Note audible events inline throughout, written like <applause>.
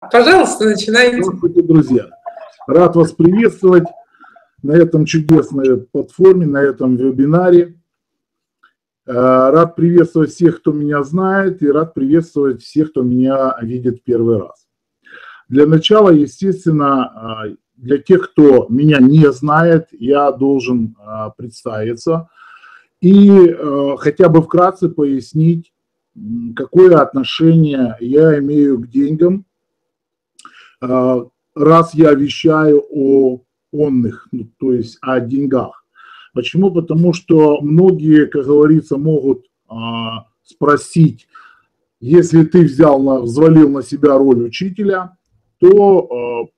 Пожалуйста, начинайте. Здравствуйте, друзья. Рад вас приветствовать на этом чудесной платформе, на этом вебинаре. Э, рад приветствовать всех, кто меня знает, и рад приветствовать всех, кто меня видит первый раз. Для начала, естественно, э, для тех, кто меня не знает, я должен э, представиться и хотя бы вкратце пояснить, какое отношение я имею к деньгам, раз я вещаю о онных, ну, то есть о деньгах. Почему? Потому что многие, как говорится, могут а, спросить, если ты взял, на, взвалил на себя роль учителя, то а,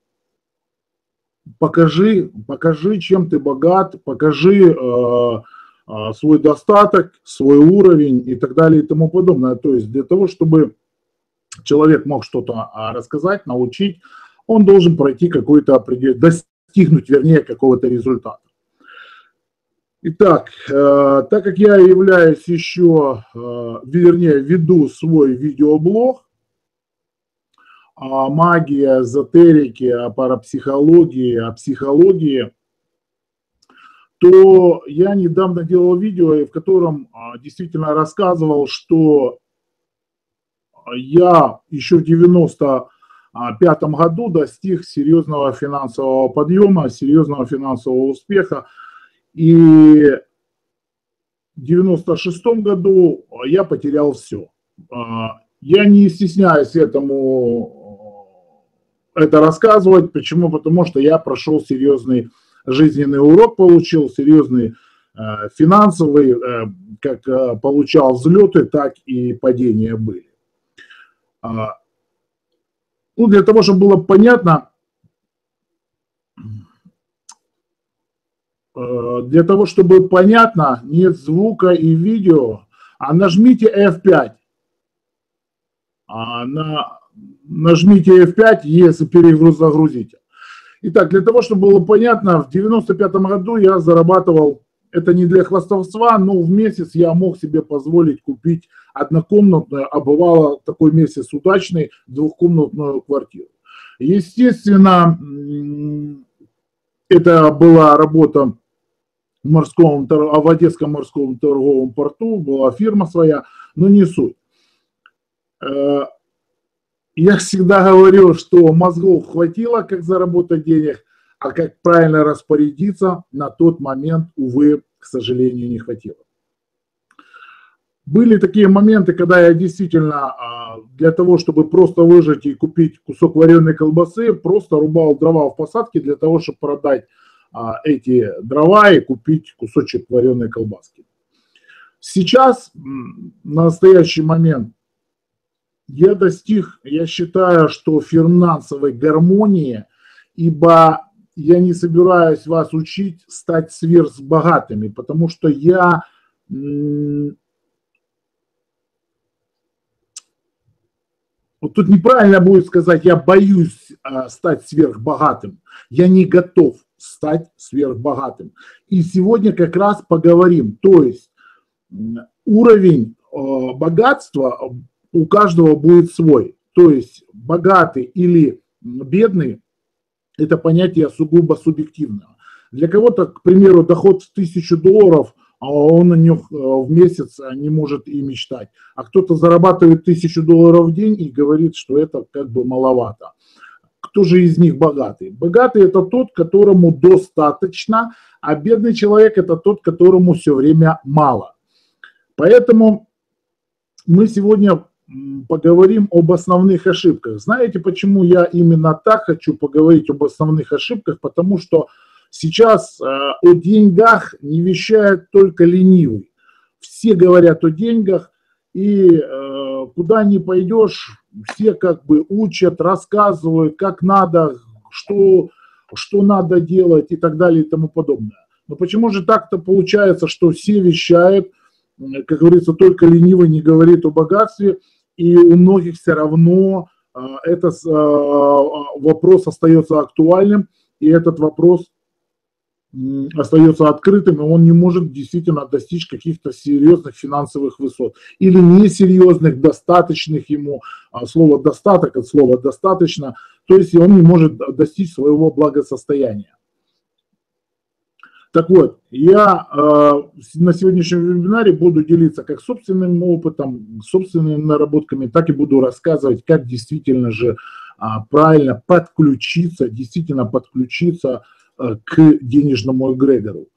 покажи, покажи, чем ты богат, покажи а, а, свой достаток, свой уровень и так далее и тому подобное. То есть для того, чтобы человек мог что-то а, рассказать, научить, он должен пройти какой-то определенный, достигнуть, вернее, какого-то результата. Итак, э, так как я являюсь еще, э, вернее, веду свой видеоблог о магии, эзотерике, о парапсихологии, о психологии, то я недавно делал видео, в котором действительно рассказывал, что я еще в 90 2005 году достиг серьезного финансового подъема, серьезного финансового успеха. И в 96 году я потерял все. А, я не стесняюсь этому это рассказывать. Почему? Потому что я прошел серьезный жизненный урок, получил серьезный э, финансовый, э, как э, получал взлеты, так и падения были. А, ну, для того, чтобы было понятно, э, для того, чтобы понятно, нет звука и видео, а нажмите F5. А на, нажмите F5, если перегруз загрузите. Итак, для того, чтобы было понятно, в 95 году я зарабатывал, это не для хвастовства, но в месяц я мог себе позволить купить однокомнатную, а бывало такой месяц удачный, двухкомнатную квартиру. Естественно, это была работа в, морском, в Одесском морском торговом порту, была фирма своя, но не суть. Э, я всегда говорил, что мозгов хватило, как заработать денег, а как правильно распорядиться, на тот момент, увы, к сожалению, не хватило. Были такие моменты, когда я действительно а, для того, чтобы просто выжать и купить кусок вареной колбасы, просто рубал дрова в посадке для того, чтобы продать а, эти дрова и купить кусочек вареной колбаски. Сейчас, на настоящий момент, я достиг, я считаю, что финансовой гармонии, ибо я не собираюсь вас учить стать сверхбогатыми, потому что я Вот тут неправильно будет сказать, я боюсь э, стать сверхбогатым. Я не готов стать сверхбогатым. И сегодня как раз поговорим. То есть уровень э, богатства у каждого будет свой. То есть богатый или бедный – это понятие сугубо субъективное. Для кого-то, к примеру, доход в тысячу долларов а он о них э, в месяц не может и мечтать. А кто-то зарабатывает тысячу долларов в день и говорит, что это как бы маловато. Кто же из них богатый? Богатый это тот, которому достаточно, а бедный человек это тот, которому все время мало. Поэтому мы сегодня поговорим об основных ошибках. Знаете, почему я именно так хочу поговорить об основных ошибках? Потому что Сейчас э, о деньгах не вещает только ленивый. Все говорят о деньгах, и э, куда ни пойдешь, все как бы учат, рассказывают, как надо, что, что надо делать и так далее и тому подобное. Но почему же так-то получается, что все вещают, как говорится, только ленивый не говорит о богатстве, и у многих все равно э, этот вопрос остается актуальным, и этот вопрос остается открытым, и он не может действительно достичь каких-то серьезных финансовых высот. Или несерьезных, достаточных ему, а слово «достаток» от слова «достаточно», то есть он не может достичь своего благосостояния. Так вот, я э, на сегодняшнем вебинаре буду делиться как собственным опытом, собственными наработками, так и буду рассказывать, как действительно же э, правильно подключиться, действительно подключиться Э, к денежному эгрегору.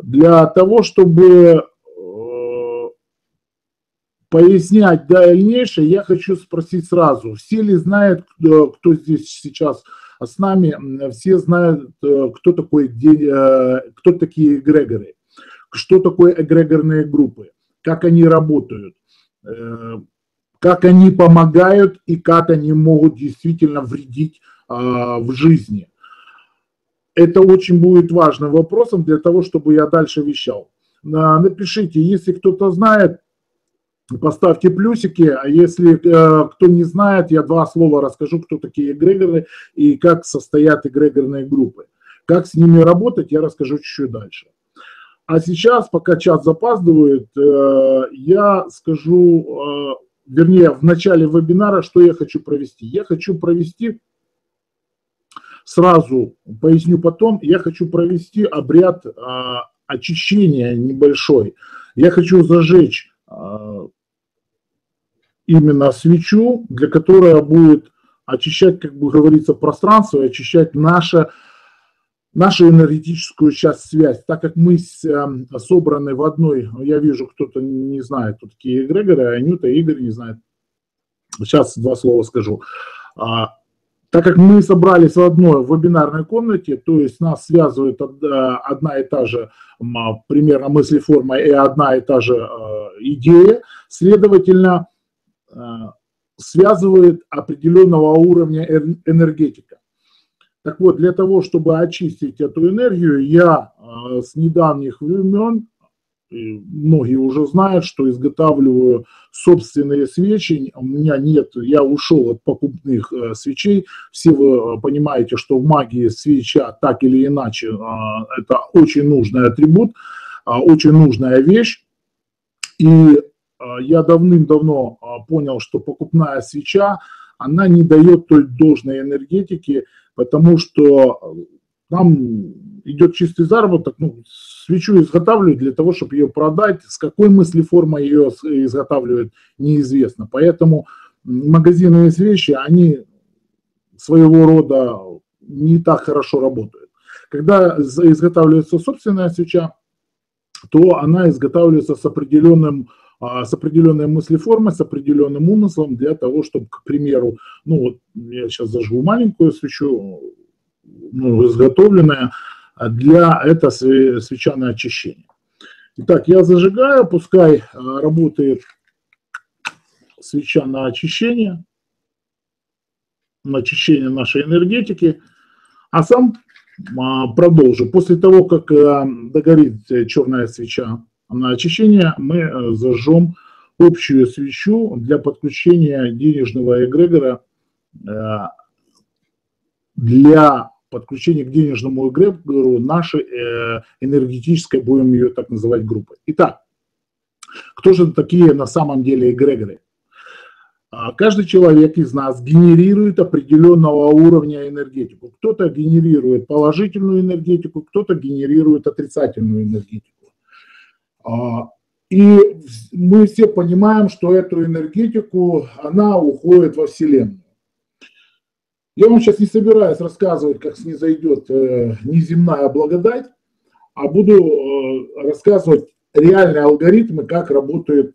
Для того, чтобы э, пояснять дальнейшее, я хочу спросить сразу, все ли знают, кто здесь сейчас с нами, все знают, э, кто, такой, кто такие эгрегоры, что такое эгрегорные группы, как они работают, как они помогают и как они могут действительно вредить в жизни это очень будет важным вопросом для того, чтобы я дальше вещал. Напишите, если кто-то знает, поставьте плюсики, а если э, кто не знает, я два слова расскажу, кто такие эгрегоры и как состоят эгрегорные группы. Как с ними работать, я расскажу чуть-чуть дальше. А сейчас, пока час запаздывает, э, я скажу, э, вернее, в начале вебинара, что я хочу провести. Я хочу провести сразу поясню потом, я хочу провести обряд а, очищения небольшой. Я хочу зажечь а, именно свечу, для которой будет очищать, как бы говорится, пространство, очищать наше, нашу энергетическую часть связь. Так как мы с, а, собраны в одной, я вижу, кто-то не знает, кто такие эгрегоры, Анюта, Игорь не знает. Сейчас два слова скажу. А, так как мы собрались в одной вебинарной комнате, то есть нас связывает одна и та же примерно мыслеформа и одна и та же э, идея, следовательно, э, связывает определенного уровня энергетика. Так вот, для того, чтобы очистить эту энергию, я э, с недавних времен многие уже знают, что изготавливаю собственные свечи. У меня нет, я ушел от покупных э, свечей. Все вы э, понимаете, что в магии свеча так или иначе это очень нужный атрибут, очень нужная вещь. И я давным-давно понял, что покупная свеча, она не дает той должной энергетики, потому что там идет чистый заработок, ну, свечу изготавливают для того, чтобы ее продать, с какой мыслеформой ее изготавливают, неизвестно. Поэтому магазинные свечи, они своего рода не так хорошо работают. Когда изготавливается собственная свеча, то она изготавливается с определенным а, с определенной мыслеформой, с определенным умыслом для того, чтобы, к примеру, ну вот я сейчас зажгу маленькую свечу, ну, изготовленная для это свеча на очищение. Итак, я зажигаю, пускай а, работает свеча на очищение, на очищение нашей энергетики, а сам а, продолжу. После того, как а, догорит черная свеча на очищение, мы зажжем общую свечу для подключения денежного эгрегора для подключение к денежному эгрегору нашей э, энергетической, будем ее так называть, группы. Итак, кто же такие на самом деле эгрегоры? А, каждый человек из нас генерирует определенного уровня энергетику. Кто-то генерирует положительную энергетику, кто-то генерирует отрицательную энергетику. А, и мы все понимаем, что эту энергетику, она уходит во Вселенную. Я вам сейчас не собираюсь рассказывать, как снизойдет э, неземная благодать, а буду э, рассказывать реальные алгоритмы, как работает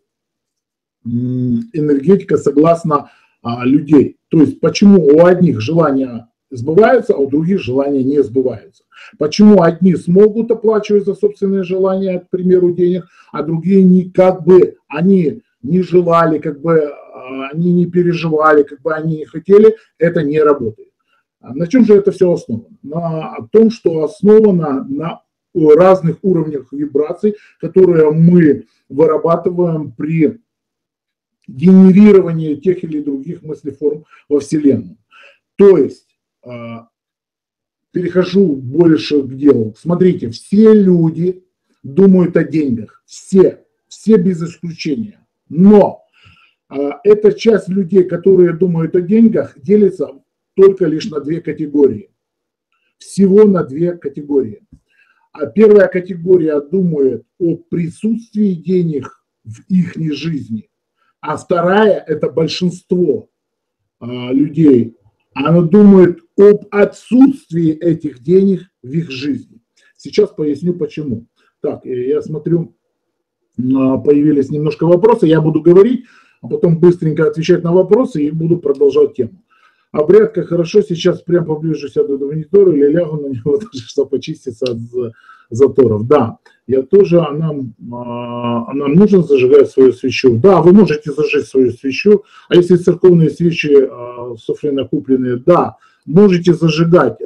энергетика согласно э, людей. То есть почему у одних желания сбываются, а у других желания не сбываются. Почему одни смогут оплачивать за собственные желания, к примеру, денег, а другие не, как бы они не желали, как бы а, они не переживали, как бы они не хотели, это не работает. А на чем же это все основано? На том, что основано на разных уровнях вибраций, которые мы вырабатываем при генерировании тех или других мыслеформ во Вселенной. То есть перехожу больше к делу. Смотрите, все люди думают о деньгах, все, все без исключения. Но а, эта часть людей, которые думают о деньгах, делится только лишь на две категории. Всего на две категории. А первая категория думает о присутствии денег в их жизни, а вторая – это большинство а, людей. Она думает об отсутствии этих денег в их жизни. Сейчас поясню почему. Так, я смотрю, а, появились немножко вопросы, я буду говорить, а потом быстренько отвечать на вопросы и буду продолжать тему. Обрядка хорошо, сейчас прям поближе сяду до монитора или лягу на него, <laughs> чтобы почиститься от заторов. Да, я тоже, а нам, а нам нужно зажигать свою свечу. Да, вы можете зажечь свою свечу, а если церковные свечи а, суфленно купленные, да, можете зажигать.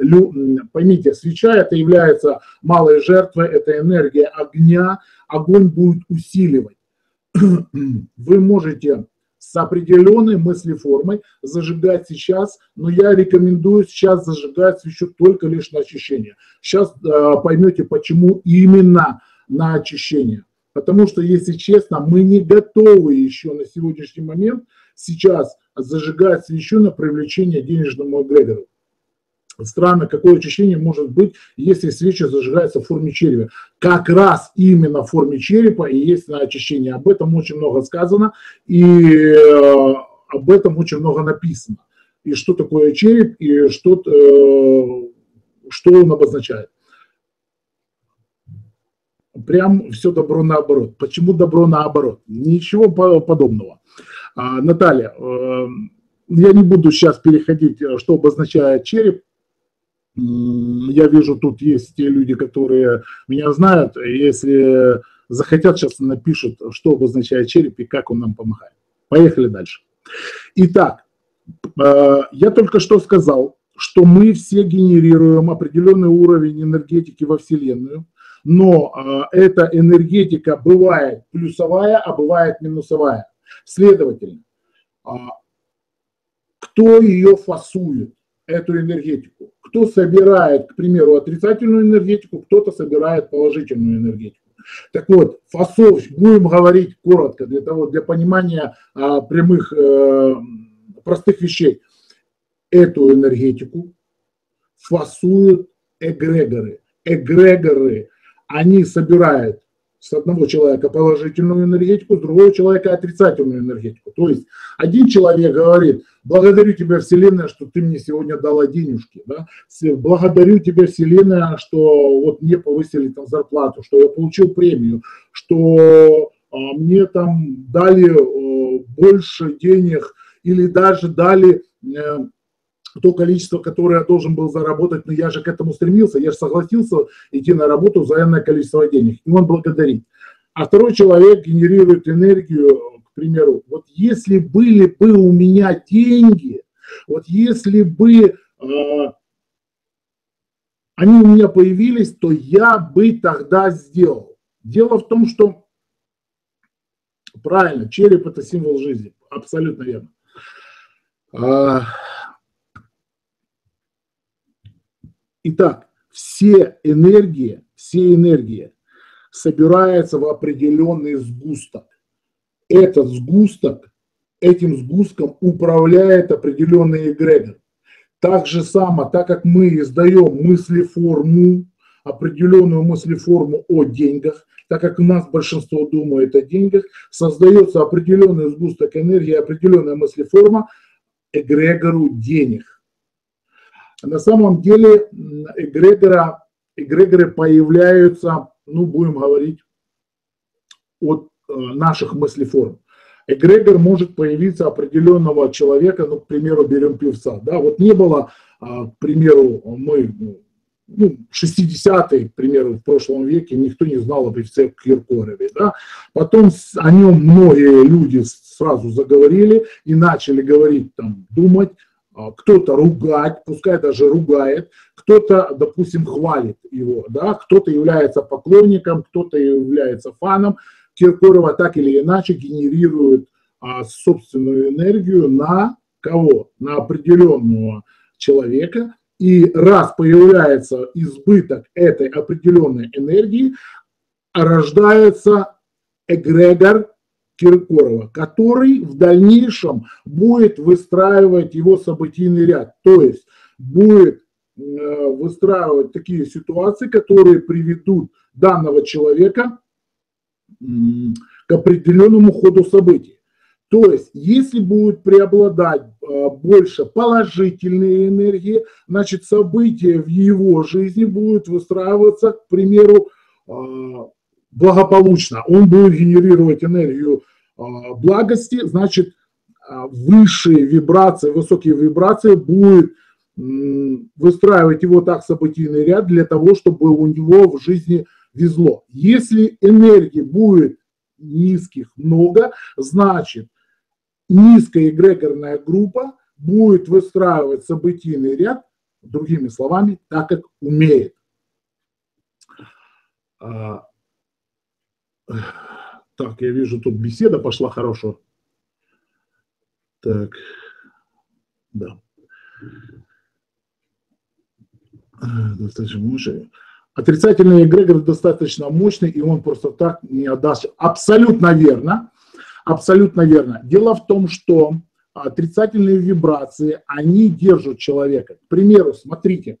Поймите, свеча это является малой жертвой, это энергия огня, огонь будет усиливать. <clears throat> Вы можете с определенной мыслеформой зажигать сейчас, но я рекомендую сейчас зажигать свечу только лишь на очищение. Сейчас э, поймете, почему именно на очищение. Потому что, если честно, мы не готовы еще на сегодняшний момент сейчас зажигать свечу на привлечение денежному эгрегору. Странно, какое очищение может быть, если свеча зажигается в форме черепа. Как раз именно в форме черепа и есть на очищение. Об этом очень много сказано и э, об этом очень много написано. И что такое череп, и что, э, что он обозначает. Прям все добро наоборот. Почему добро наоборот? Ничего подобного. А, Наталья, э, я не буду сейчас переходить, что обозначает череп, я вижу, тут есть те люди, которые меня знают. Если захотят, сейчас напишут, что обозначает череп и как он нам помогает. Поехали дальше. Итак, э, я только что сказал, что мы все генерируем определенный уровень энергетики во Вселенную, но э, эта энергетика бывает плюсовая, а бывает минусовая. Следовательно, э, кто ее фасует? эту энергетику. Кто собирает, к примеру, отрицательную энергетику, кто-то собирает положительную энергетику. Так вот, фасов, будем говорить коротко, для того, для понимания а, прямых, а, простых вещей. Эту энергетику фасуют эгрегоры. Эгрегоры, они собирают с одного человека положительную энергетику, с другого человека отрицательную энергетику. То есть один человек говорит, благодарю тебя, Вселенная, что ты мне сегодня дала денежки, да? благодарю тебя, Вселенная, что вот мне повысили там зарплату, что я получил премию, что а, мне там дали а, больше денег или даже дали а, то количество, которое я должен был заработать, но я же к этому стремился, я же согласился идти на работу за энное количество денег, и он благодарит. А второй человек генерирует энергию, к примеру, вот если были бы у меня деньги, вот если бы э, они у меня появились, то я бы тогда сделал. Дело в том, что правильно, череп это символ жизни, абсолютно верно. А, Итак, все энергии, все энергии собираются в определенный сгусток. Этот сгусток, этим сгустком управляет определенный эгрегор. Так же само, так как мы издаем мыслеформу, определенную мыслеформу о деньгах, так как у нас большинство думает о деньгах, создается определенный сгусток энергии, определенная мыслеформа эгрегору денег. На самом деле эгрегора, эгрегоры появляются, ну, будем говорить, от э, наших мыслеформ. Эгрегор может появиться определенного человека, ну, к примеру, берем певца, да, вот не было, а, к примеру, мы, ну, 60-е, к примеру, в прошлом веке никто не знал о певце Киркорове, да, потом о нем многие люди сразу заговорили и начали говорить, там, думать, кто-то ругать, пускай даже ругает, кто-то, допустим, хвалит его, да, кто-то является поклонником, кто-то является фаном. Киркорова так или иначе генерирует а, собственную энергию на кого? На определенного человека. И раз появляется избыток этой определенной энергии, рождается эгрегор Киркорова, который в дальнейшем будет выстраивать его событийный ряд. То есть будет э, выстраивать такие ситуации, которые приведут данного человека к определенному ходу событий. То есть, если будет преобладать э, больше положительные энергии, значит, события в его жизни будут выстраиваться, к примеру, э, благополучно. Он будет генерировать энергию благости, значит, высшие вибрации, высокие вибрации будут выстраивать его так событийный ряд для того, чтобы у него в жизни везло. Если энергии будет низких много, значит, низкая эгрегорная группа будет выстраивать событийный ряд, другими словами, так как умеет. Так, я вижу, тут беседа пошла хорошо. Так, да. Достаточно мощный. Отрицательный эгрегор достаточно мощный, и он просто так не отдаст. Абсолютно верно. Абсолютно верно. Дело в том, что отрицательные вибрации, они держат человека. К примеру, смотрите,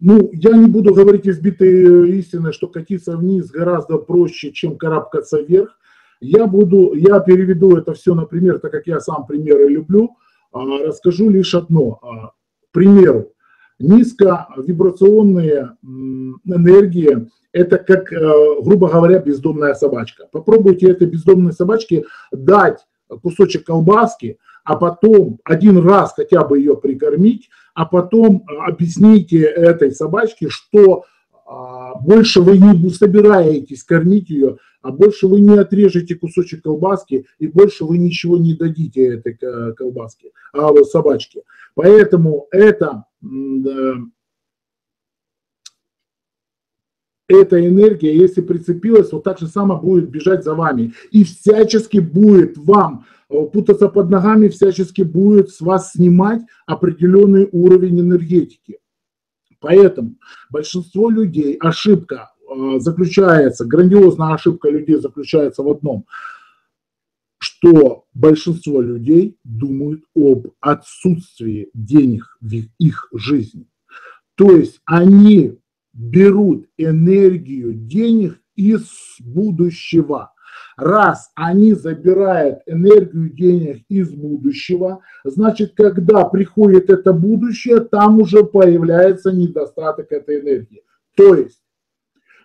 ну, я не буду говорить избитые истины, что катиться вниз гораздо проще, чем карабкаться вверх. Я буду, я переведу это все на пример, так как я сам примеры люблю. А, расскажу лишь одно. А, к примеру, низковибрационные энергии это как, э, грубо говоря, бездомная собачка. Попробуйте этой бездомной собачке дать кусочек колбаски, а потом один раз хотя бы ее прикормить, а потом э, объясните этой собачке, что а, больше вы не собираетесь кормить ее, а больше вы не отрежете кусочек колбаски и больше вы ничего не дадите этой э, колбаске, а собачке. Поэтому это эта энергия, если прицепилась, вот так же само будет бежать за вами. И всячески будет вам э, путаться под ногами, всячески будет с вас снимать определенный уровень энергетики. Поэтому большинство людей, ошибка э, заключается, грандиозная ошибка людей заключается в одном, что большинство людей думают об отсутствии денег в их жизни. То есть они берут энергию денег из будущего. Раз они забирают энергию денег из будущего, значит, когда приходит это будущее, там уже появляется недостаток этой энергии. То есть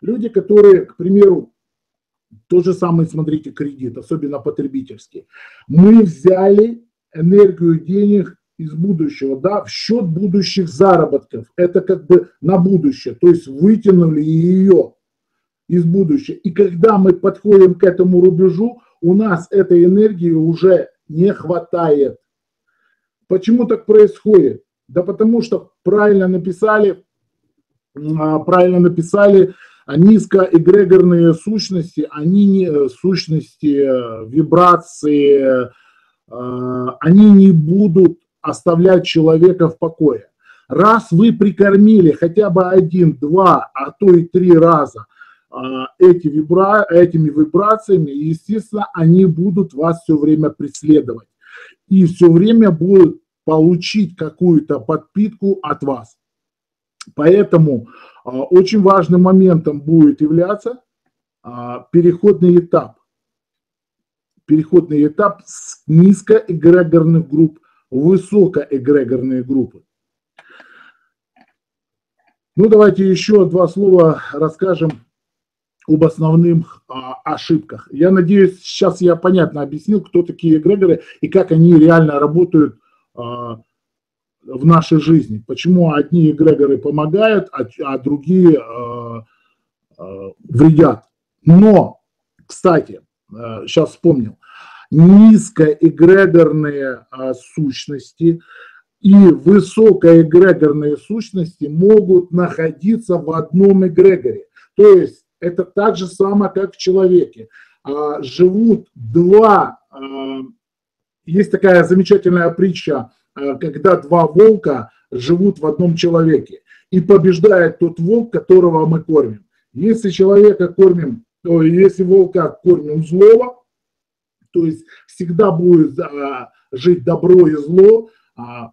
люди, которые, к примеру, то же самое, смотрите, кредит, особенно потребительский. Мы взяли энергию денег из будущего, да, в счет будущих заработков. Это как бы на будущее, то есть вытянули ее из будущего. И когда мы подходим к этому рубежу, у нас этой энергии уже не хватает. Почему так происходит? Да потому что правильно написали, а, правильно написали, а низкоэгрегорные сущности, они не сущности, э, вибрации, э, они не будут оставлять человека в покое. Раз вы прикормили хотя бы один, два, а то и три раза а, эти вибра... этими вибрациями, естественно, они будут вас все время преследовать. И все время будут получить какую-то подпитку от вас. Поэтому а, очень важным моментом будет являться а, переходный этап. Переходный этап с низкоэгрегорных групп высокоэгрегорные группы. Ну, давайте еще два слова расскажем об основных а, ошибках. Я надеюсь, сейчас я понятно объяснил, кто такие эгрегоры и как они реально работают а, в нашей жизни. Почему одни эгрегоры помогают, а, а другие а, а, вредят. Но, кстати, а, сейчас вспомнил, низкоэгрегорные а, сущности и высокоэгрегорные сущности могут находиться в одном эгрегоре. То есть это так же самое, как в человеке. А, живут два, а, есть такая замечательная притча э, когда два волка живут в одном человеке. И побеждает тот волк, которого мы кормим. Если человека кормим, то если волка кормим злого, то есть всегда будет а, жить добро и зло, а,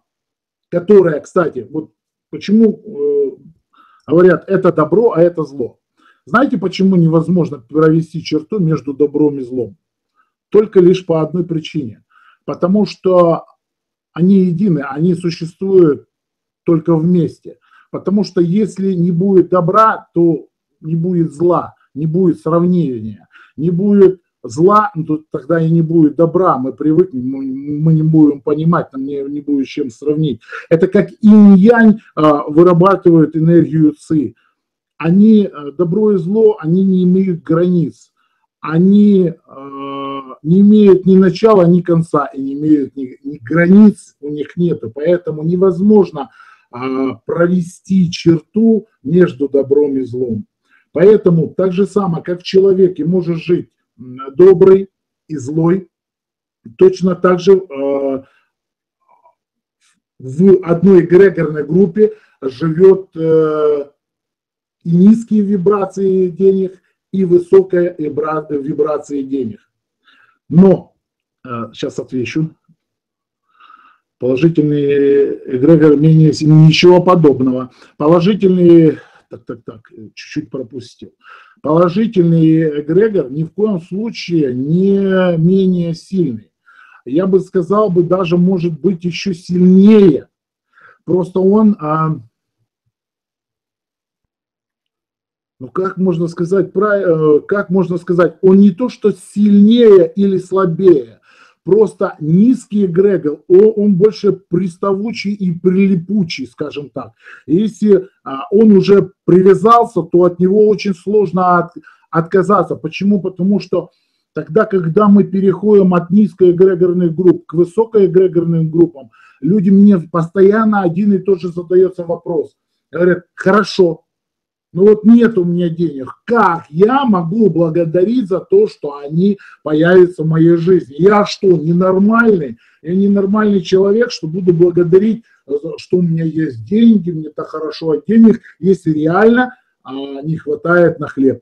которое, кстати, вот почему э, говорят, это добро, а это зло. Знаете, почему невозможно провести черту между добром и злом? Только лишь по одной причине. Потому что они едины, они существуют только вместе. Потому что если не будет добра, то не будет зла, не будет сравнения, не будет зла, ну, то тогда и не будет добра. Мы привыкнем, мы, мы не будем понимать, нам не, не будет с чем сравнить. Это как инь-янь а, вырабатывают энергию ци. Они, э, добро и зло, они не имеют границ. Они э, не имеют ни начала, ни конца, и не имеют ни, ни границ, у них нету. Поэтому невозможно э, провести черту между добром и злом. Поэтому так же самое, как в человеке может жить добрый и злой, точно так же э, в одной эгрегорной группе живет э, и низкие вибрации денег, и высокая вибрация денег. Но, сейчас э, отвечу, положительный эгрегор менее ничего подобного. Положительный, так, так, так, чуть-чуть пропустил. Положительный эгрегор ни в коем случае не менее сильный. Я бы сказал бы, даже может быть еще сильнее. Просто он а, ну как можно сказать, э, как можно сказать, он не то что сильнее или слабее, просто низкий эгрегор, он больше приставучий и прилипучий, скажем так. Если а, он уже привязался, то от него очень сложно от, отказаться. Почему? Потому что тогда, когда мы переходим от низкоэгрегорных групп к высокоэгрегорным группам, люди мне постоянно один и тот же задается вопрос. Говорят, хорошо, ну вот нет у меня денег. Как я могу благодарить за то, что они появятся в моей жизни? Я что, ненормальный? Я ненормальный человек, что буду благодарить, что у меня есть деньги, мне так хорошо от денег, если реально а, не хватает на хлеб.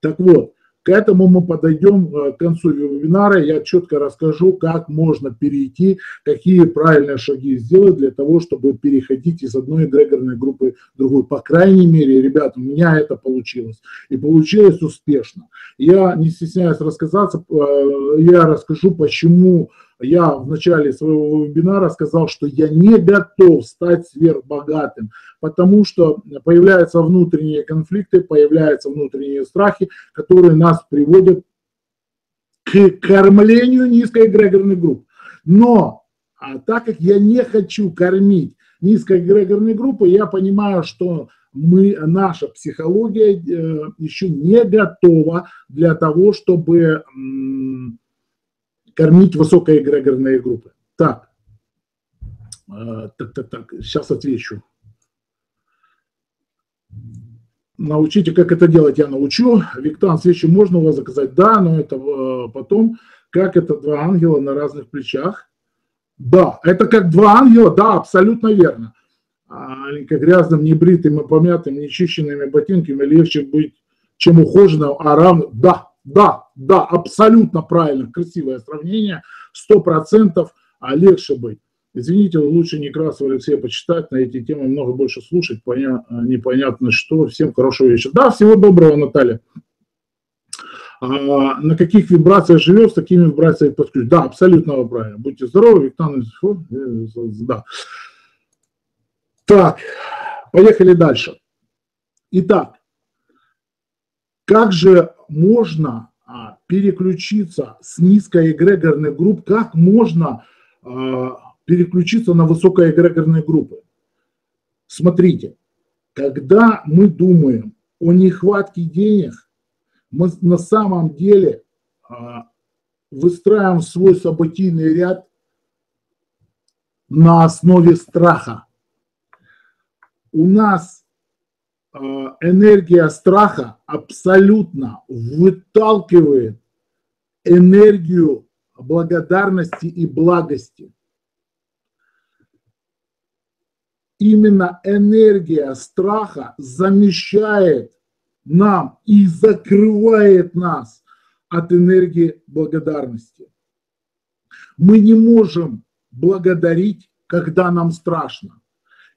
Так вот, к этому мы подойдем э, к концу вебинара. Я четко расскажу, как можно перейти, какие правильные шаги сделать для того, чтобы переходить из одной эгрегорной группы в другую. По крайней мере, ребята, у меня это получилось. И получилось успешно. Я не стесняюсь рассказаться, э, я расскажу, почему я в начале своего вебинара сказал, что я не готов стать сверхбогатым, потому что появляются внутренние конфликты, появляются внутренние страхи, которые нас приводят к кормлению низкоэгрегорных групп. Но а так как я не хочу кормить низкоэгрегорные группы, я понимаю, что мы, наша психология э, еще не готова для того, чтобы кормить высокоэгрегорные группы. Так, э, так, так, так, сейчас отвечу. Научите, как это делать, я научу. Виктан, свечи можно у вас заказать? Да, но это э, потом. Как это два ангела на разных плечах? Да, это как два ангела, да, абсолютно верно. А, как грязным, небритым и помятым, нечищенными ботинками легче быть, чем ухоженным, а равным. Да, да, да, абсолютно правильно, красивое сравнение, сто процентов а легче быть. Извините, лучше Некрасова Алексея почитать на эти темы, много больше слушать, поня... непонятно что. Всем хорошего вечера. Да, всего доброго, Наталья. А, на каких вибрациях живет, с такими вибрациями подключить. Да, абсолютно правильно. Будьте здоровы, Виктор. Да. Так, поехали дальше. Итак, как же можно а, переключиться с низкоэгрегорных групп, как можно а, переключиться на высокоэгрегорные группы? Смотрите, когда мы думаем о нехватке денег, мы на самом деле а, выстраиваем свой событийный ряд на основе страха. У нас энергия страха абсолютно выталкивает энергию благодарности и благости. именно энергия страха замещает нам и закрывает нас от энергии благодарности. Мы не можем благодарить, когда нам страшно.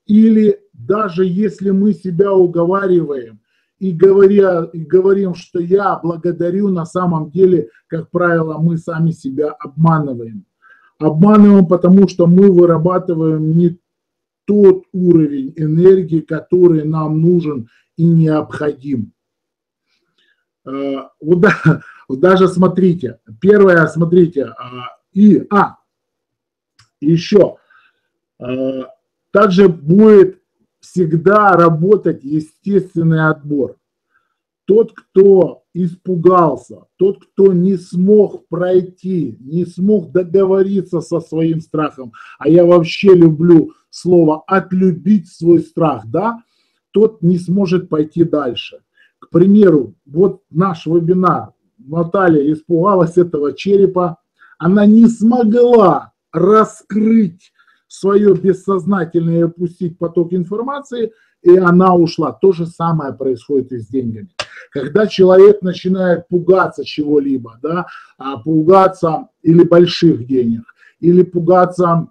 Или даже если мы себя уговариваем и, говоря, и говорим, что я благодарю, на самом деле, как правило, мы сами себя обманываем. Обманываем, потому что мы вырабатываем не тот уровень энергии, который нам нужен и необходим. Э, вот, да, <laughs> даже смотрите, первое, смотрите, а, и, а, еще, э, также будет всегда работать естественный отбор. Тот, кто испугался, тот, кто не смог пройти, не смог договориться со своим страхом, а я вообще люблю слово «отлюбить свой страх», да, тот не сможет пойти дальше. К примеру, вот наш вебинар, Наталья испугалась этого черепа, она не смогла раскрыть свое бессознательное и опустить поток информации, и она ушла. То же самое происходит и с деньгами. Когда человек начинает пугаться чего-либо, да, а пугаться или больших денег, или пугаться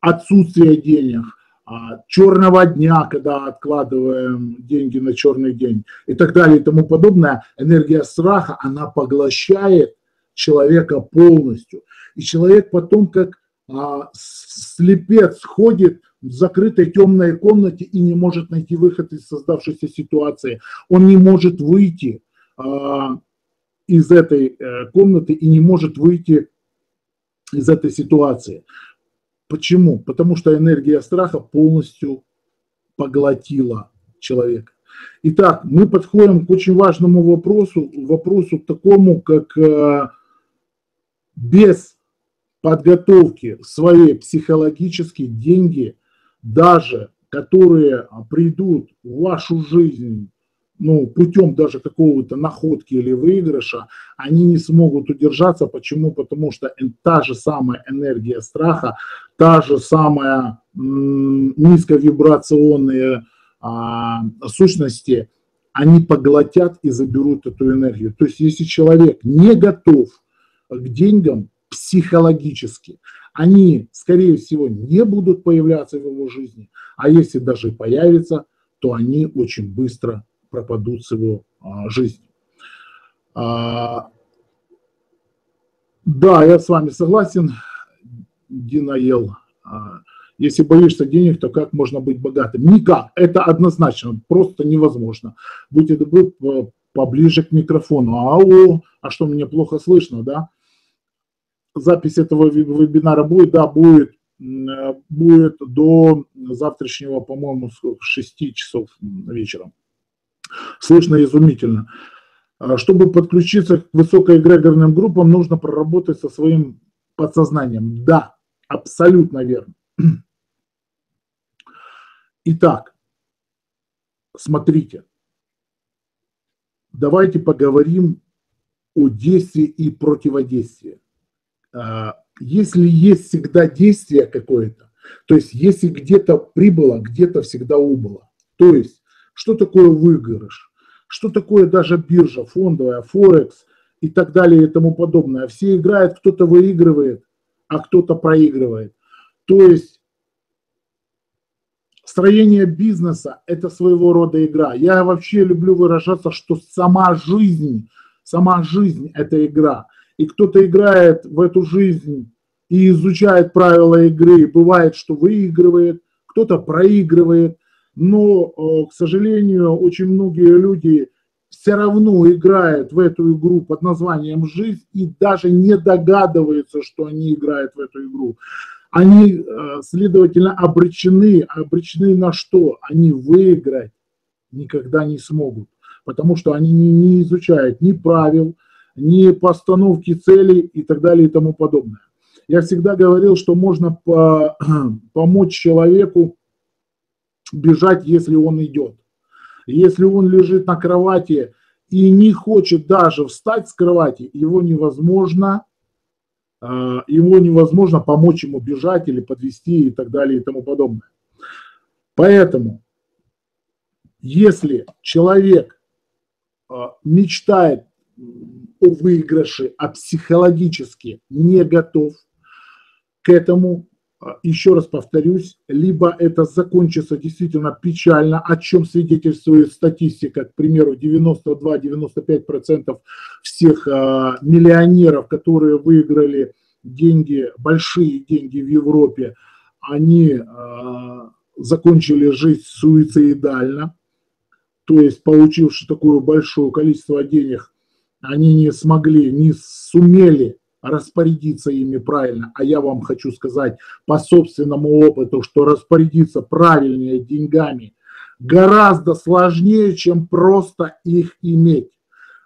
отсутствия денег, а, черного дня, когда откладываем деньги на черный день и так далее и тому подобное, энергия страха, она поглощает человека полностью. И человек потом как а, слепец ходит в закрытой темной комнате и не может найти выход из создавшейся ситуации. Он не может выйти а, из этой а, комнаты и не может выйти из этой ситуации. Почему? Потому что энергия страха полностью поглотила человека. Итак, мы подходим к очень важному вопросу, вопросу такому, как э, без подготовки своей психологические деньги, даже которые придут в вашу жизнь ну, путем даже какого-то находки или выигрыша, они не смогут удержаться. Почему? Потому что та же самая энергия страха, та же самая низковибрационные а, сущности, они поглотят и заберут эту энергию. То есть если человек не готов к деньгам психологически, они, скорее всего, не будут появляться в его жизни, а если даже появятся, то они очень быстро пропадут с его а, жизни. А, да, я с вами согласен, Динаел. А, если боишься денег, то как можно быть богатым? Никак, это однозначно, просто невозможно. Будьте добры поближе к микрофону. Ау, а что, мне плохо слышно, да? Запись этого вебинара будет, да, будет, будет до завтрашнего, по-моему, 6 часов вечера. Слышно изумительно. А чтобы подключиться к высокоэгрегорным группам, нужно проработать со своим подсознанием. Да, абсолютно верно. <clears throat> Итак, смотрите, давайте поговорим о действии и противодействии. А, если есть всегда действие какое-то, то есть если где-то прибыло, где-то всегда убыло. То есть что такое выигрыш, что такое даже биржа, фондовая, форекс и так далее и тому подобное. Все играют, кто-то выигрывает, а кто-то проигрывает. То есть строение бизнеса – это своего рода игра. Я вообще люблю выражаться, что сама жизнь, сама жизнь – это игра. И кто-то играет в эту жизнь и изучает правила игры. Бывает, что выигрывает, кто-то проигрывает но, э, к сожалению, очень многие люди все равно играют в эту игру под названием «Жизнь» и даже не догадываются, что они играют в эту игру. Они, э, следовательно, обречены. Обречены на что? Они выиграть никогда не смогут, потому что они не, не изучают ни правил, ни постановки целей и так далее и тому подобное. Я всегда говорил, что можно по, <clears throat> помочь человеку бежать, если он идет. Если он лежит на кровати и не хочет даже встать с кровати, его невозможно его невозможно помочь ему бежать или подвести и так далее и тому подобное. Поэтому, если человек мечтает о выигрыше, а психологически не готов к этому, а, еще раз повторюсь, либо это закончится действительно печально, о чем свидетельствует статистика, к примеру, 92-95% всех а, миллионеров, которые выиграли деньги, большие деньги в Европе, они а, закончили жизнь суицидально, то есть получивши такое большое количество денег, они не смогли, не сумели распорядиться ими правильно. А я вам хочу сказать по собственному опыту, что распорядиться правильнее деньгами гораздо сложнее, чем просто их иметь.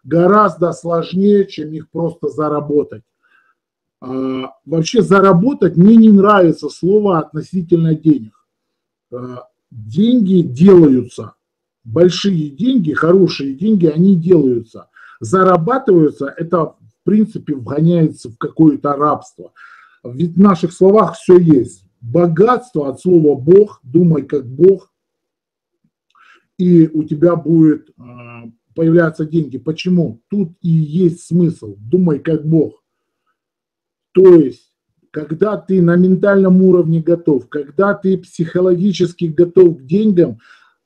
Гораздо сложнее, чем их просто заработать. А, вообще заработать мне не нравится слово относительно денег. А, деньги делаются, большие деньги, хорошие деньги, они делаются. Зарабатываются, это в принципе вгоняется в какое-то рабство. Ведь в наших словах все есть. Богатство от слова Бог, думай как Бог, и у тебя будет а, появляться деньги. Почему? Тут и есть смысл. Думай как Бог. То есть, когда ты на ментальном уровне готов, когда ты психологически готов к деньгам,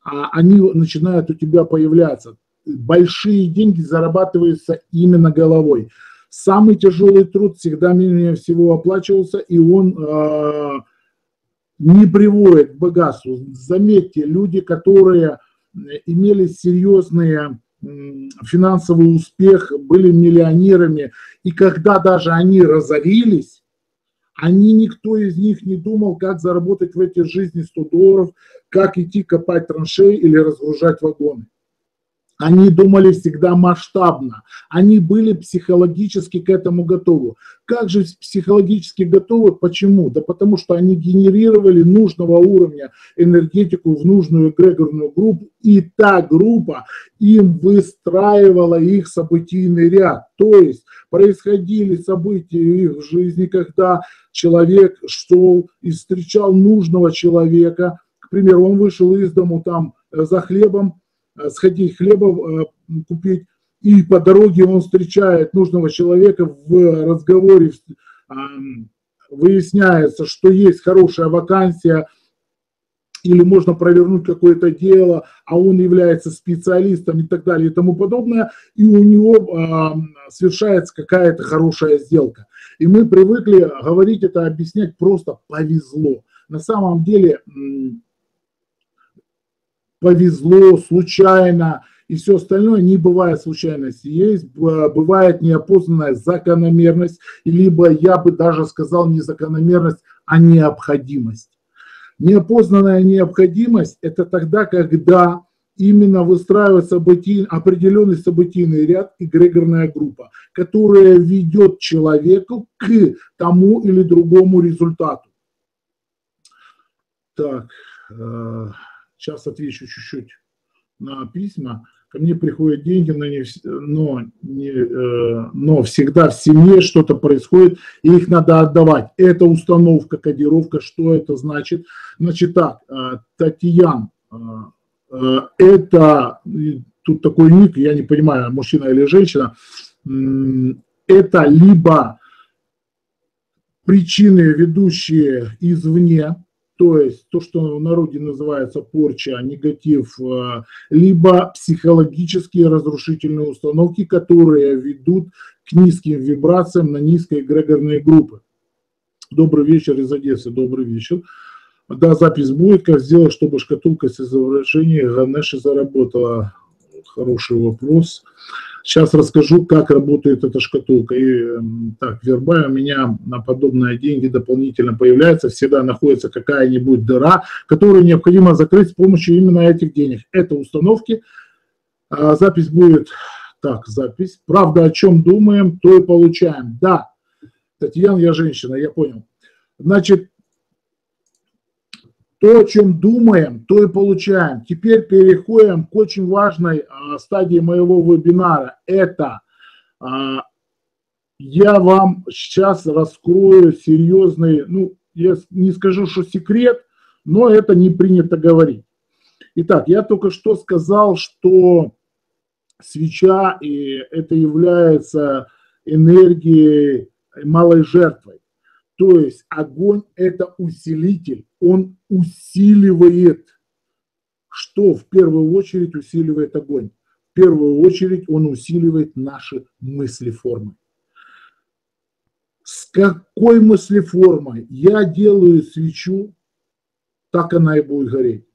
а они начинают у тебя появляться. Большие деньги зарабатываются именно головой. Самый тяжелый труд всегда менее всего оплачивался, и он э, не приводит к богатству. Заметьте, люди, которые имели серьезные финансовый успех, были миллионерами, и когда даже они разорились, они, никто из них не думал, как заработать в этой жизни 100 долларов, как идти копать траншеи или разгружать вагоны. Они думали всегда масштабно. Они были психологически к этому готовы. Как же психологически готовы? Почему? Да потому что они генерировали нужного уровня энергетику в нужную эгрегорную группу, и та группа им выстраивала их событийный ряд. То есть происходили события их жизни, когда человек шел и встречал нужного человека. К примеру, он вышел из дому там э, за хлебом, сходить хлеба э, купить, и по дороге он встречает нужного человека в разговоре, выясняется, что есть хорошая вакансия, или можно провернуть какое-то дело, а он является специалистом и так далее и тому подобное, и у него э, совершается какая-то хорошая сделка. И мы привыкли говорить это, объяснять просто повезло. На самом деле повезло, случайно и все остальное, не бывает случайности. Есть, бывает неопознанная закономерность, либо я бы даже сказал не закономерность, а необходимость. Неопознанная необходимость – это тогда, когда именно выстраивается событий, определенный событийный ряд, эгрегорная группа, которая ведет человеку к тому или другому результату. Так, э, сейчас отвечу чуть-чуть на письма. Ко мне приходят деньги, но, не, но, не, э, но всегда в семье что-то происходит, и их надо отдавать. Это установка, кодировка, что это значит? Значит так, э, Татьян, э, это, тут такой ник, я не понимаю, мужчина или женщина, это либо причины, ведущие извне, то есть то, что в народе называется порча, негатив, э, либо психологические разрушительные установки, которые ведут к низким вибрациям на низкой эгрегорные группы. Добрый вечер из Одессы, добрый вечер. Да, запись будет, как сделать, чтобы шкатулка с изображением Ганеши заработала. Хороший вопрос. Сейчас расскажу, как работает эта шкатулка. И эм, так, вербай у меня на подобные деньги дополнительно появляется. Всегда находится какая-нибудь дыра, которую необходимо закрыть с помощью именно этих денег. Это установки. А, запись будет... Так, запись. Правда, о чем думаем, то и получаем. Да, Татьяна, я женщина, я понял. Значит, то, о чем думаем, то и получаем. Теперь переходим к очень важной а, стадии моего вебинара. Это а, я вам сейчас раскрою серьезный, ну, я не скажу, что секрет, но это не принято говорить. Итак, я только что сказал, что свеча и это является энергией малой жертвой. То есть огонь – это усилитель, он усиливает. Что в первую очередь усиливает огонь? В первую очередь он усиливает наши мыслеформы. С какой мыслеформой я делаю свечу, так она и будет гореть.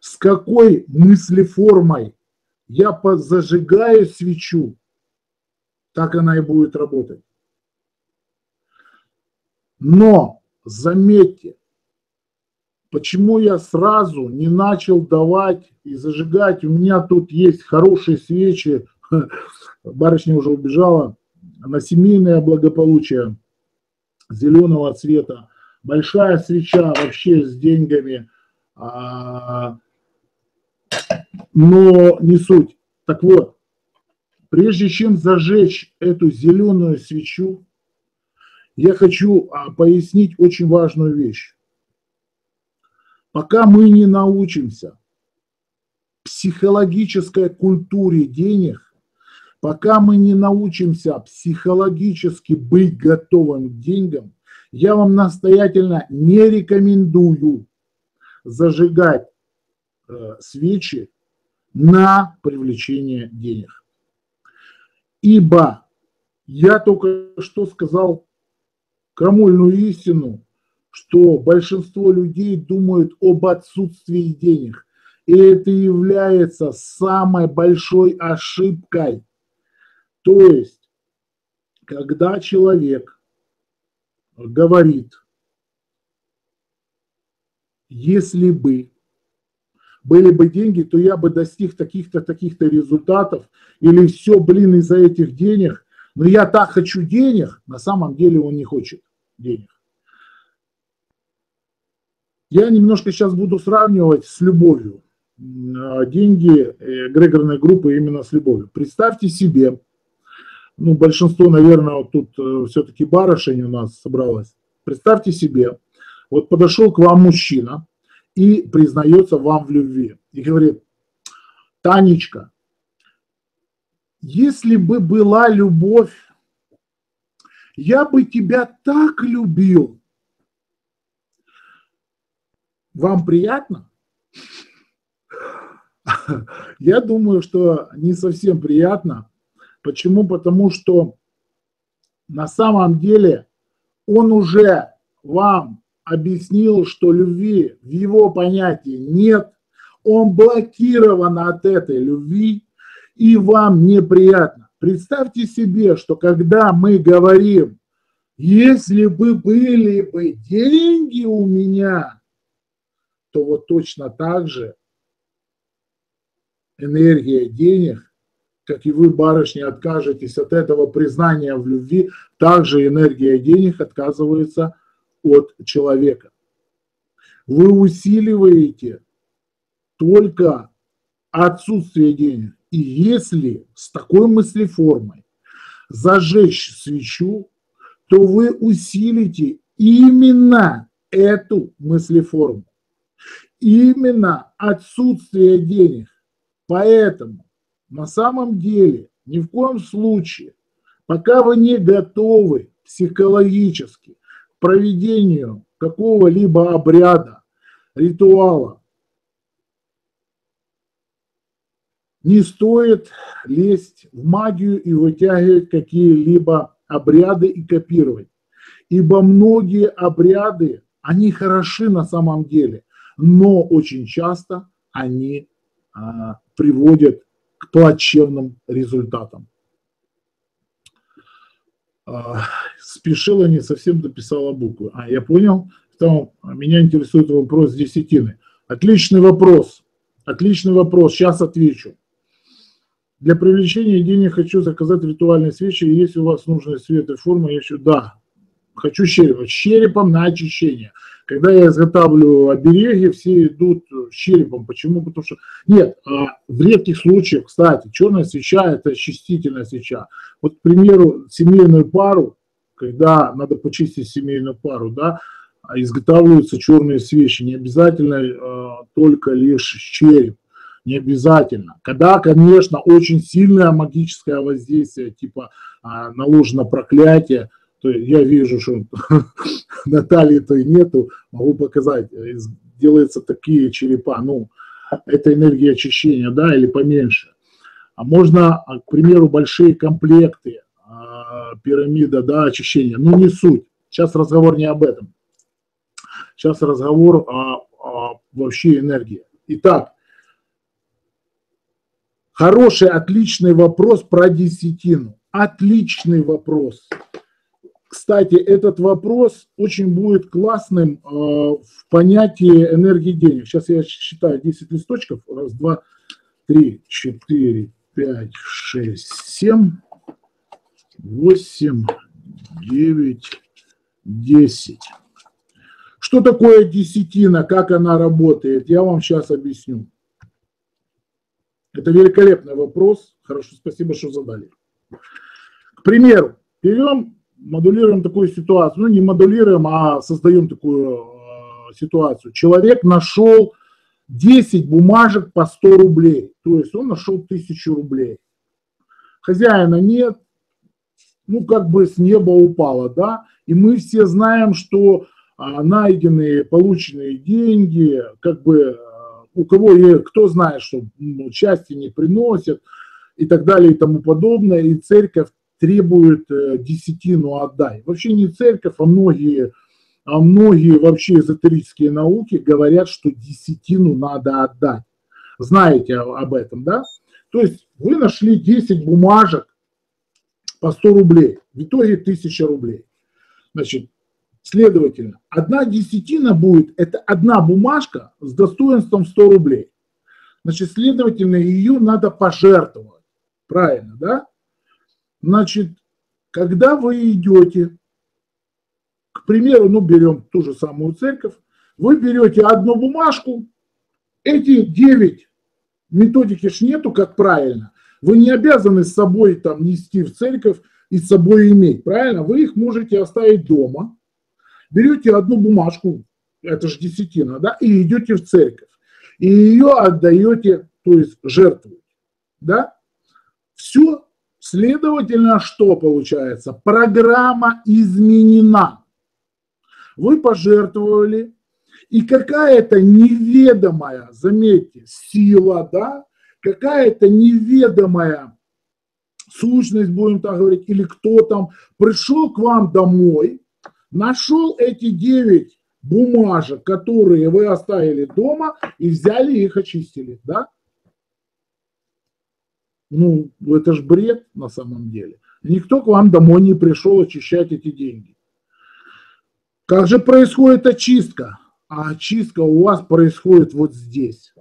С какой мыслеформой я зажигаю свечу, так она и будет работать. Но заметьте, почему я сразу не начал давать и зажигать. У меня тут есть хорошие свечи, <laughs> барышня уже убежала, на семейное благополучие зеленого цвета. Большая свеча вообще с деньгами, а, но не суть. Так вот, прежде чем зажечь эту зеленую свечу, я хочу а, пояснить очень важную вещь. Пока мы не научимся психологической культуре денег, пока мы не научимся психологически быть готовым к деньгам, я вам настоятельно не рекомендую зажигать э, свечи на привлечение денег. Ибо я только что сказал крамольную истину, что большинство людей думают об отсутствии денег. И это является самой большой ошибкой. То есть, когда человек говорит, если бы были бы деньги, то я бы достиг таких-то, таких-то результатов, или все, блин, из-за этих денег, но я так хочу денег, на самом деле он не хочет денег. Я немножко сейчас буду сравнивать с любовью. А, деньги э, Грегорной группы именно с любовью. Представьте себе, ну, большинство, наверное, вот тут э, все-таки барышень у нас собралось. Представьте себе, вот подошел к вам мужчина и признается вам в любви. И говорит, Танечка, если бы была любовь, я бы тебя так любил. Вам приятно? <laughs> Я думаю, что не совсем приятно. Почему? Потому что на самом деле он уже вам объяснил, что любви в его понятии нет. Он блокирован от этой любви, и вам неприятно. Представьте себе, что когда мы говорим, если бы были бы деньги у меня, то вот точно так же энергия денег, как и вы, барышни, откажетесь от этого признания в любви, также энергия денег отказывается от человека. Вы усиливаете только отсутствие денег. И если с такой мыслеформой зажечь свечу, то вы усилите именно эту мыслеформу, именно отсутствие денег. Поэтому на самом деле ни в коем случае, пока вы не готовы психологически к проведению какого-либо обряда, ритуала, Не стоит лезть в магию и вытягивать какие-либо обряды и копировать. Ибо многие обряды, они хороши на самом деле, но очень часто они а, приводят к плачевным результатам. А, спешила не совсем дописала буквы. А, я понял. Там, меня интересует вопрос десятины. Отличный вопрос. Отличный вопрос. Сейчас отвечу. Для привлечения денег хочу заказать ритуальные свечи. Если у вас нужны свет и форма, я еще да. хочу черепом, с черепом на очищение. Когда я изготавливаю обереги, все идут с черепом. Почему? Потому что... Нет, а в редких случаях, кстати, черная свеча – это очистительная свеча. Вот, к примеру, семейную пару, когда надо почистить семейную пару, да, изготавливаются черные свечи. Не обязательно э, только лишь череп не обязательно. Когда, конечно, очень сильное магическое воздействие, типа а, наложено проклятие, то я вижу, что <laughs> Натальи-то и нету, могу показать, делаются такие черепа, ну, это энергия очищения, да, или поменьше. А можно, а, к примеру, большие комплекты, а, пирамида, да, очищения, но не суть. Сейчас разговор не об этом. Сейчас разговор о, о вообще энергии. Итак, Хороший, отличный вопрос про десятину. Отличный вопрос. Кстати, этот вопрос очень будет классным э, в понятии энергии денег. Сейчас я считаю 10 листочков. Раз, два, три, четыре, пять, шесть, семь, восемь, девять, десять. Что такое десятина, как она работает, я вам сейчас объясню. Это великолепный вопрос. Хорошо, спасибо, что задали. К примеру, берем, модулируем такую ситуацию. Ну, не модулируем, а создаем такую э, ситуацию. Человек нашел 10 бумажек по 100 рублей. То есть он нашел 1000 рублей. Хозяина нет, ну, как бы с неба упало, да. И мы все знаем, что а, найденные, полученные деньги, как бы у кого, кто знает, что ну, части не приносят и так далее и тому подобное, и церковь требует э, десятину отдай. Вообще не церковь, а многие, а многие вообще эзотерические науки говорят, что десятину надо отдать. Знаете об этом, да? То есть вы нашли 10 бумажек по 100 рублей, в итоге 1000 рублей. Значит, Следовательно, одна десятина будет, это одна бумажка с достоинством 100 рублей. Значит, следовательно, ее надо пожертвовать. Правильно, да? Значит, когда вы идете, к примеру, ну, берем ту же самую церковь, вы берете одну бумажку, эти 9 методики ж нету, как правильно. Вы не обязаны с собой там нести в церковь и с собой иметь, правильно? Вы их можете оставить дома, берете одну бумажку, это же десятина, да, и идете в церковь. И ее отдаете, то есть жертвуете. Да? Все, следовательно, что получается? Программа изменена. Вы пожертвовали, и какая-то неведомая, заметьте, сила, да, какая-то неведомая сущность, будем так говорить, или кто там пришел к вам домой нашел эти 9 бумажек, которые вы оставили дома, и взяли их очистили, да? Ну, это ж бред на самом деле. Никто к вам домой не пришел очищать эти деньги. Как же происходит очистка? А очистка у вас происходит вот здесь.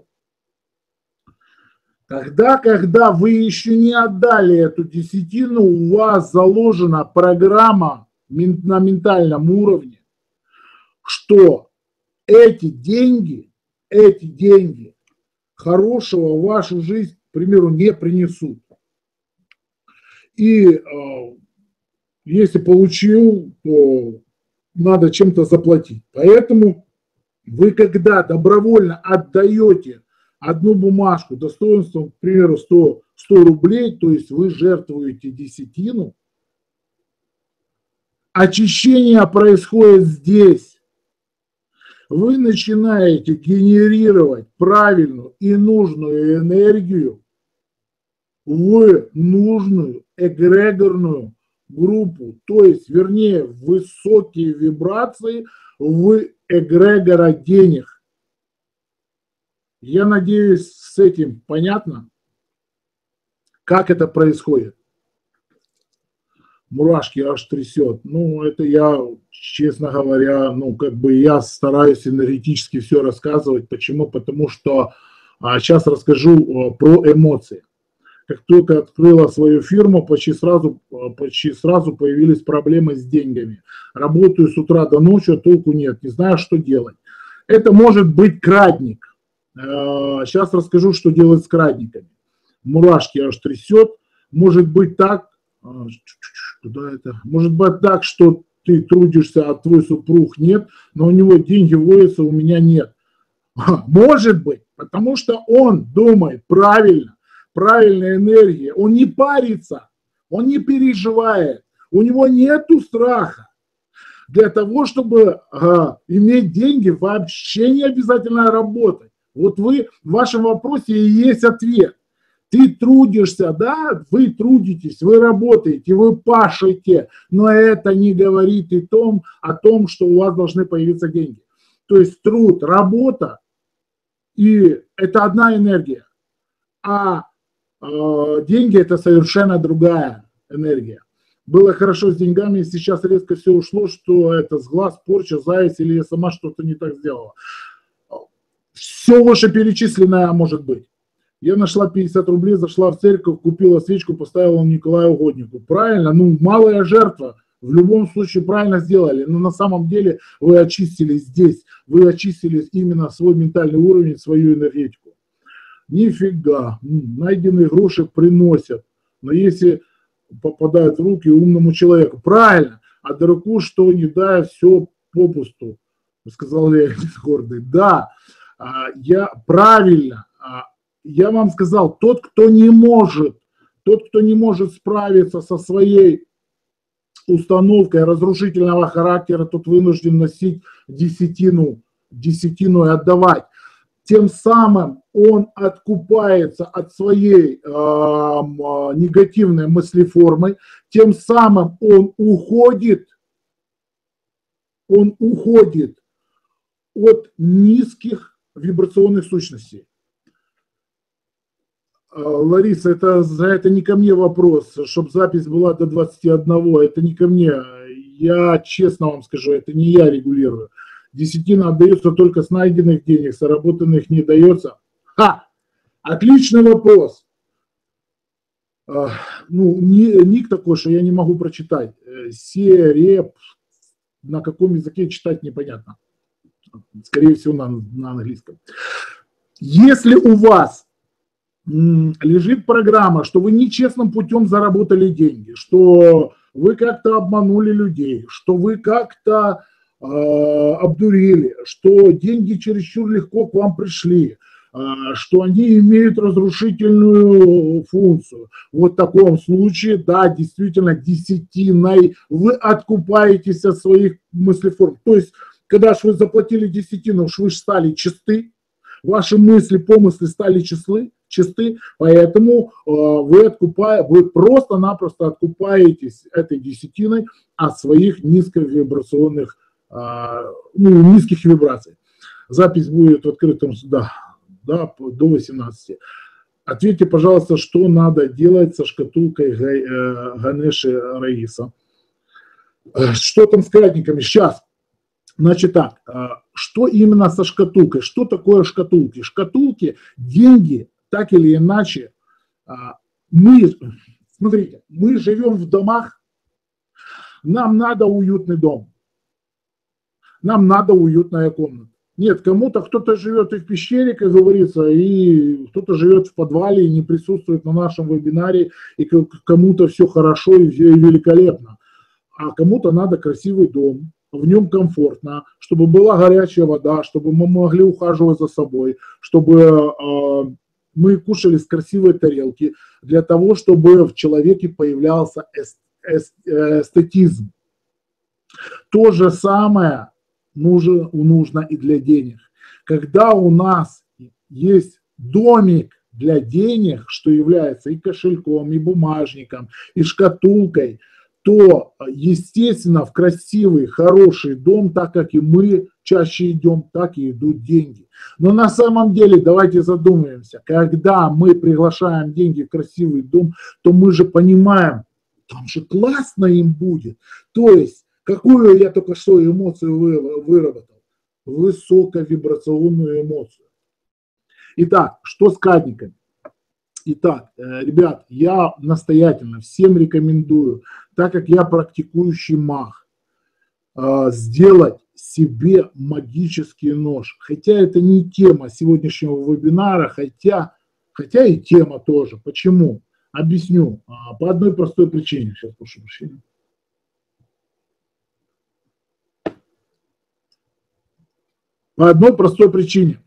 Тогда, когда вы еще не отдали эту десятину, у вас заложена программа на ментальном уровне, что эти деньги, эти деньги хорошего в вашу жизнь, к примеру, не принесут. И э, если получил, то надо чем-то заплатить. Поэтому вы, когда добровольно отдаете одну бумажку достоинством, к примеру, 100, 100 рублей, то есть вы жертвуете десятину, Очищение происходит здесь. Вы начинаете генерировать правильную и нужную энергию в нужную эгрегорную группу, то есть, вернее, высокие вибрации в эгрегора денег. Я надеюсь, с этим понятно, как это происходит мурашки аж трясет. Ну, это я, честно говоря, ну, как бы я стараюсь энергетически все рассказывать. Почему? Потому что а, сейчас расскажу а, про эмоции. как только открыла свою фирму, почти сразу, почти сразу появились проблемы с деньгами. Работаю с утра до ночи, а толку нет, не знаю, что делать. Это может быть крадник. Сейчас э, расскажу, что делать с крадниками. Мурашки аж трясет. Может быть так, куда это? Может быть так, что ты трудишься, а твой супруг нет, но у него деньги водятся, у меня нет. Может быть, потому что он думает правильно, правильная энергия, он не парится, он не переживает, у него нет страха. Для того, чтобы а, иметь деньги, вообще не обязательно работать. Вот вы в вашем вопросе и есть ответ. Ты трудишься, да, вы трудитесь, вы работаете, вы пашете, но это не говорит и том, о том, что у вас должны появиться деньги. То есть труд, работа, и это одна энергия, а э, деньги это совершенно другая энергия. Было хорошо с деньгами, сейчас резко все ушло, что это с глаз, порча, заяц или я сама что-то не так сделала. Все вышеперечисленное может быть. Я нашла 50 рублей, зашла в церковь, купила свечку, поставила Николаю Угоднику. Правильно, ну малая жертва. В любом случае правильно сделали, но на самом деле вы очистили здесь, вы очистили именно свой ментальный уровень, свою энергетику. Нифига, найденные гроши приносят, но если попадают в руки умному человеку, правильно, а дураку что не дай, все попусту, сказал Леонид <laughs> Гордый. Да, а, я правильно, а, я вам сказал, тот, кто не может, тот, кто не может справиться со своей установкой разрушительного характера, тот вынужден носить десятину, десятину и отдавать. Тем самым он откупается от своей э, негативной мыслеформы, тем самым он уходит, он уходит от низких вибрационных сущностей. А, Лариса, это, это не ко мне вопрос, чтобы запись была до 21, это не ко мне. Я честно вам скажу, это не я регулирую. Десятина отдается только с найденных денег, заработанных не дается. Ха! Отличный вопрос. А, ну, ник такой, что я не могу прочитать. Э, Сереп, на каком языке читать непонятно. Скорее всего, на, на английском. Если у вас лежит программа, что вы нечестным путем заработали деньги, что вы как-то обманули людей, что вы как-то э, обдурили, что деньги чересчур легко к вам пришли, э, что они имеют разрушительную функцию. Вот в таком случае, да, действительно, десятиной вы откупаетесь от своих мыслеформ. То есть, когда ж вы заплатили десятину, уж вы стали чисты, ваши мысли, помыслы стали числы, чисты, поэтому э, вы, откупая, вы просто-напросто откупаетесь этой десятиной от своих низковибрационных, э, ну, низких вибраций. Запись будет в открытом, да, да, до 18. Ответьте, пожалуйста, что надо делать со шкатулкой э, Ганеши Раиса. Что там с кратниками? Сейчас. Значит так, что именно со шкатулкой? Что такое шкатулки? Шкатулки, деньги так или иначе, а, мы, смотрите, мы живем в домах, нам надо уютный дом, нам надо уютная комната. Нет, кому-то кто-то живет и в пещере, как говорится, и кто-то живет в подвале и не присутствует на нашем вебинаре, и кому-то все хорошо и великолепно. А кому-то надо красивый дом, в нем комфортно, чтобы была горячая вода, чтобы мы могли ухаживать за собой, чтобы а, мы кушали с красивой тарелки для того, чтобы в человеке появлялся эстетизм. То же самое нужно, нужно и для денег. Когда у нас есть домик для денег, что является и кошельком, и бумажником, и шкатулкой – то, естественно, в красивый, хороший дом, так как и мы чаще идем, так и идут деньги. Но на самом деле, давайте задумаемся, когда мы приглашаем деньги в красивый дом, то мы же понимаем, там же классно им будет. То есть, какую я только что эмоцию выработал? Высоковибрационную эмоцию. Итак, что с кадниками? Итак, э, ребят, я настоятельно всем рекомендую, так как я практикующий маг, э, сделать себе магический нож. Хотя это не тема сегодняшнего вебинара, хотя, хотя и тема тоже. Почему? Объясню. А, по одной простой причине. Сейчас прошу прощения. По одной простой причине.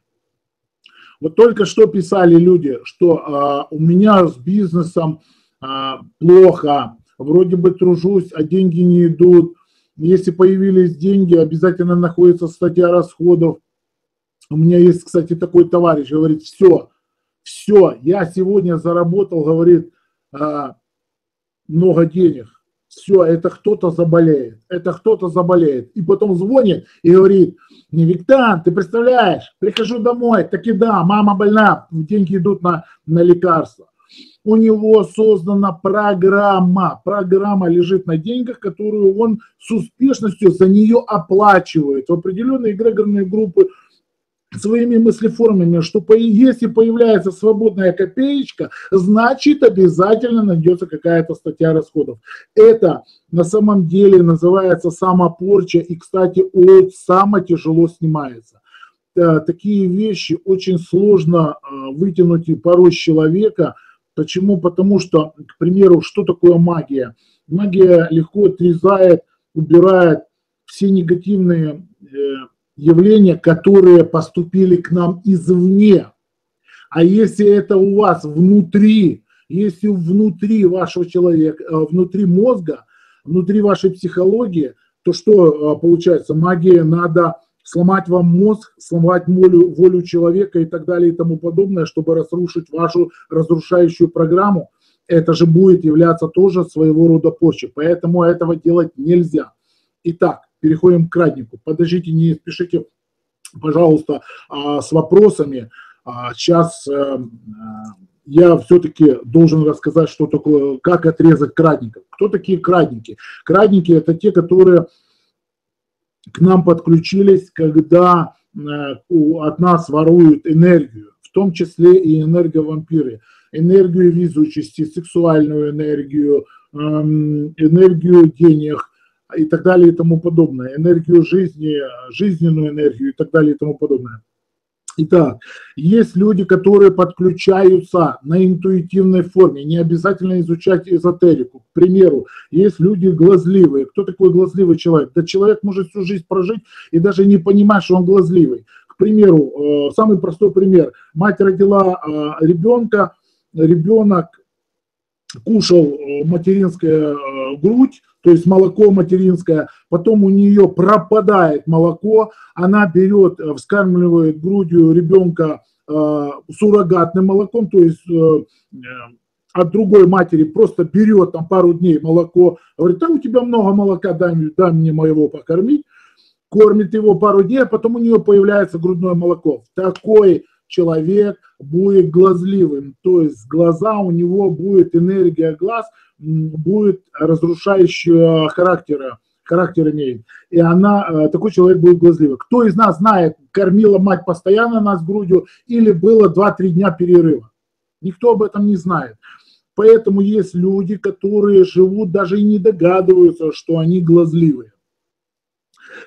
Вот только что писали люди, что а, у меня с бизнесом а, плохо, вроде бы тружусь, а деньги не идут. Если появились деньги, обязательно находится статья расходов. У меня есть, кстати, такой товарищ, говорит, все, все, я сегодня заработал, говорит, а, много денег. Все, это кто-то заболеет, это кто-то заболеет. И потом звонит и говорит, не Виктан, ты представляешь, прихожу домой, таки да, мама больна, деньги идут на, на лекарства. У него создана программа, программа лежит на деньгах, которую он с успешностью за нее оплачивает. В определенные эгрегорные группы своими мыслеформами, что если появляется свободная копеечка, значит обязательно найдется какая-то статья расходов. Это на самом деле называется самопорча и, кстати, от само тяжело снимается. Э, такие вещи очень сложно э, вытянуть и порой человека. Почему? Потому что, к примеру, что такое магия? Магия легко отрезает, убирает все негативные э, явления, которые поступили к нам извне. А если это у вас внутри, если внутри вашего человека, э, внутри мозга, внутри вашей психологии, то что э, получается? Магия надо сломать вам мозг, сломать волю, волю человека и так далее и тому подобное, чтобы разрушить вашу разрушающую программу. Это же будет являться тоже своего рода порчей. Поэтому этого делать нельзя. Итак, переходим к краднику. Подождите, не спешите, пожалуйста, а, с вопросами. Сейчас а, э, я все-таки должен рассказать, что такое, как отрезать крадников. Кто такие крадники? Крадники – это те, которые к нам подключились, когда э, от нас воруют энергию, в том числе и энерговампиры. Энергию везучести, сексуальную энергию, эм, энергию денег – и так далее и тому подобное, энергию жизни, жизненную энергию и так далее и тому подобное. Итак, есть люди, которые подключаются на интуитивной форме, не обязательно изучать эзотерику. К примеру, есть люди глазливые. Кто такой глазливый человек? Да человек может всю жизнь прожить и даже не понимать, что он глазливый. К примеру, э, самый простой пример. Мать родила э, ребенка, ребенок кушал э, материнская грудь, то есть молоко материнское, потом у нее пропадает молоко, она берет, э, вскармливает грудью ребенка э, суррогатным молоком, то есть э, э, от другой матери просто берет там пару дней молоко, говорит, там у тебя много молока, дай, дай мне моего покормить, кормит его пару дней, а потом у нее появляется грудное молоко. Такой человек будет глазливым, то есть глаза у него будет энергия глаз – будет разрушающего характера, характер имеет. И она, э, такой человек будет глазливый. Кто из нас знает, кормила мать постоянно нас грудью или было 2-3 дня перерыва? Никто об этом не знает. Поэтому есть люди, которые живут, даже и не догадываются, что они глазливые.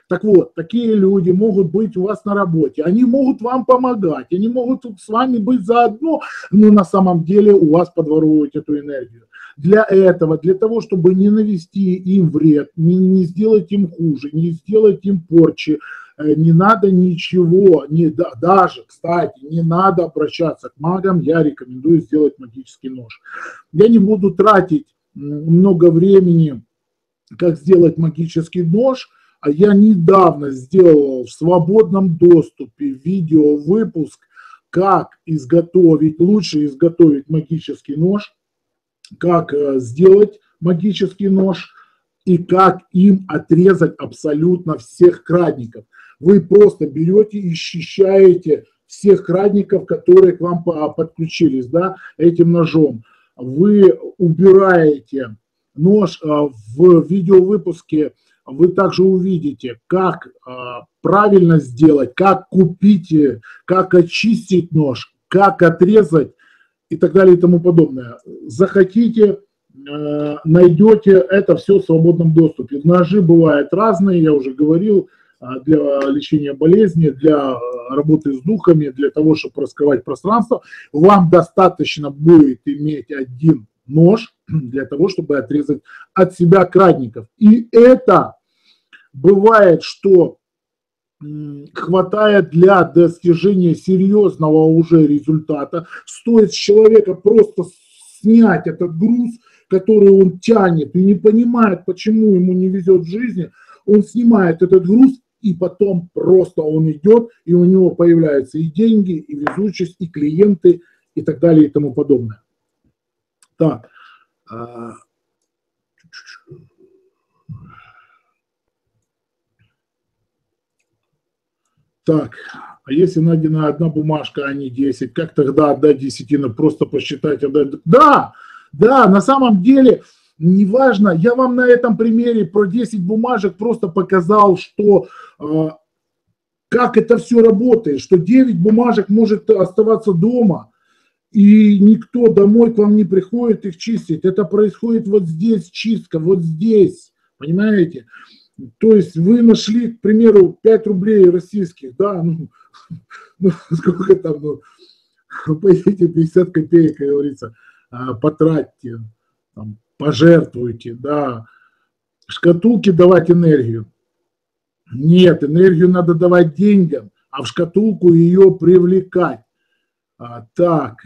Так вот, такие люди могут быть у вас на работе, они могут вам помогать, они могут с вами быть заодно, но на самом деле у вас подворовывать эту энергию. Для этого, для того, чтобы не навести им вред, не, не сделать им хуже, не сделать им порчи, э, не надо ничего, не, да, даже, кстати, не надо обращаться к магам, я рекомендую сделать магический нож. Я не буду тратить много времени, как сделать магический нож, а я недавно сделал в свободном доступе видеовыпуск, как изготовить, лучше изготовить магический нож, как э, сделать магический нож и как им отрезать абсолютно всех крадников. Вы просто берете и счищаете всех крадников, которые к вам подключились да, этим ножом. Вы убираете нож э, в видеовыпуске вы также увидите, как э, правильно сделать, как купить, как очистить нож, как отрезать и так далее и тому подобное. Захотите, э, найдете это все в свободном доступе. Ножи бывают разные, я уже говорил, для лечения болезни, для работы с духами, для того, чтобы раскрывать пространство. Вам достаточно будет иметь один нож для того, чтобы отрезать от себя крадников. И это бывает, что хватает для достижения серьезного уже результата. Стоит с человека просто снять этот груз, который он тянет и не понимает, почему ему не везет в жизни, он снимает этот груз, и потом просто он идет, и у него появляются и деньги, и везучесть, и клиенты, и так далее, и тому подобное. Так. А, так, а если найдена одна бумажка, а не 10, как тогда отдать десятину? Просто посчитать, отдать? Да, да, на самом деле, неважно, я вам на этом примере про 10 бумажек просто показал, что э, как это все работает, что 9 бумажек может оставаться дома, и никто домой к вам не приходит их чистить. Это происходит вот здесь чистка, вот здесь, понимаете? То есть вы нашли, к примеру, 5 рублей российских, да, ну, <laughs> ну сколько там, ну, <laughs> пойдите 50 копеек, как говорится, а, потратьте, там, пожертвуйте, да. Шкатулки давать энергию. Нет, энергию надо давать деньгам, а в шкатулку ее привлекать. А, так,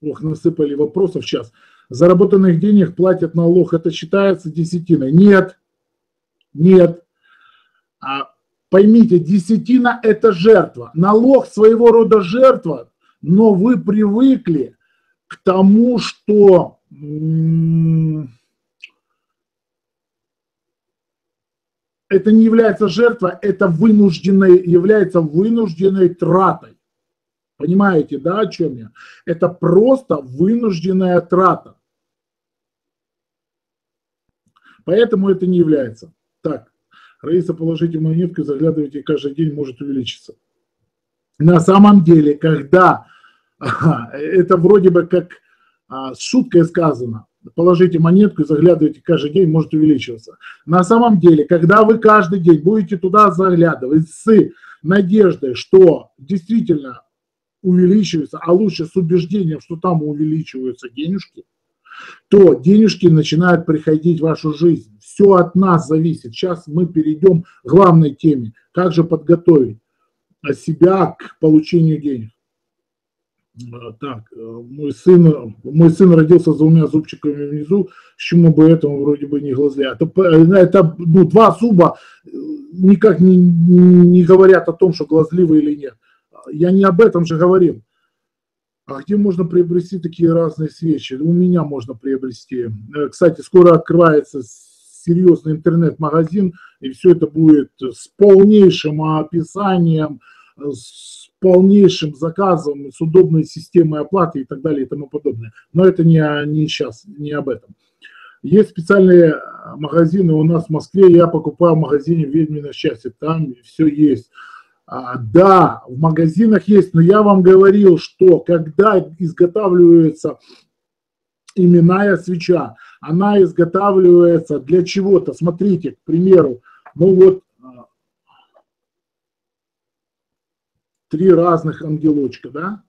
ох, насыпали вопросов сейчас заработанных денег платят налог, это считается десятиной? Нет, нет. А поймите, десятина – это жертва. Налог своего рода жертва, но вы привыкли к тому, что это не является жертвой, это вынужденной, является вынужденной тратой. Понимаете, да, о чем я? Это просто вынужденная трата. Поэтому это не является. Так, Раиса, положите монетку, заглядывайте каждый день, может увеличиться. На самом деле, когда <laughs> это вроде бы как а, с шуткой сказано, положите монетку и заглядывайте каждый день, может увеличиваться. На самом деле, когда вы каждый день будете туда заглядывать с надеждой, что действительно увеличивается, а лучше с убеждением, что там увеличиваются денежки, то денежки начинают приходить в вашу жизнь. Все от нас зависит. Сейчас мы перейдем к главной теме. Как же подготовить себя к получению денег. А, так, э, мой сын, мой сын родился с двумя зубчиками внизу, с чему бы этому вроде бы не глазли. Это, это ну, два зуба э, никак не, не говорят о том, что глазливы или нет. Я не об этом же говорил. А где можно приобрести такие разные свечи? У меня можно приобрести. Э, кстати, скоро открывается серьезный интернет-магазин, и все это будет с полнейшим описанием, с полнейшим заказом, с удобной системой оплаты и так далее и тому подобное. Но это не, не сейчас, не об этом. Есть специальные магазины у нас в Москве, я покупаю в магазине «Ведьмино счастье», там все есть. А, да, в магазинах есть, но я вам говорил, что когда изготавливается именная свеча, она изготавливается для чего-то. Смотрите, к примеру, ну вот а, три разных ангелочка, да?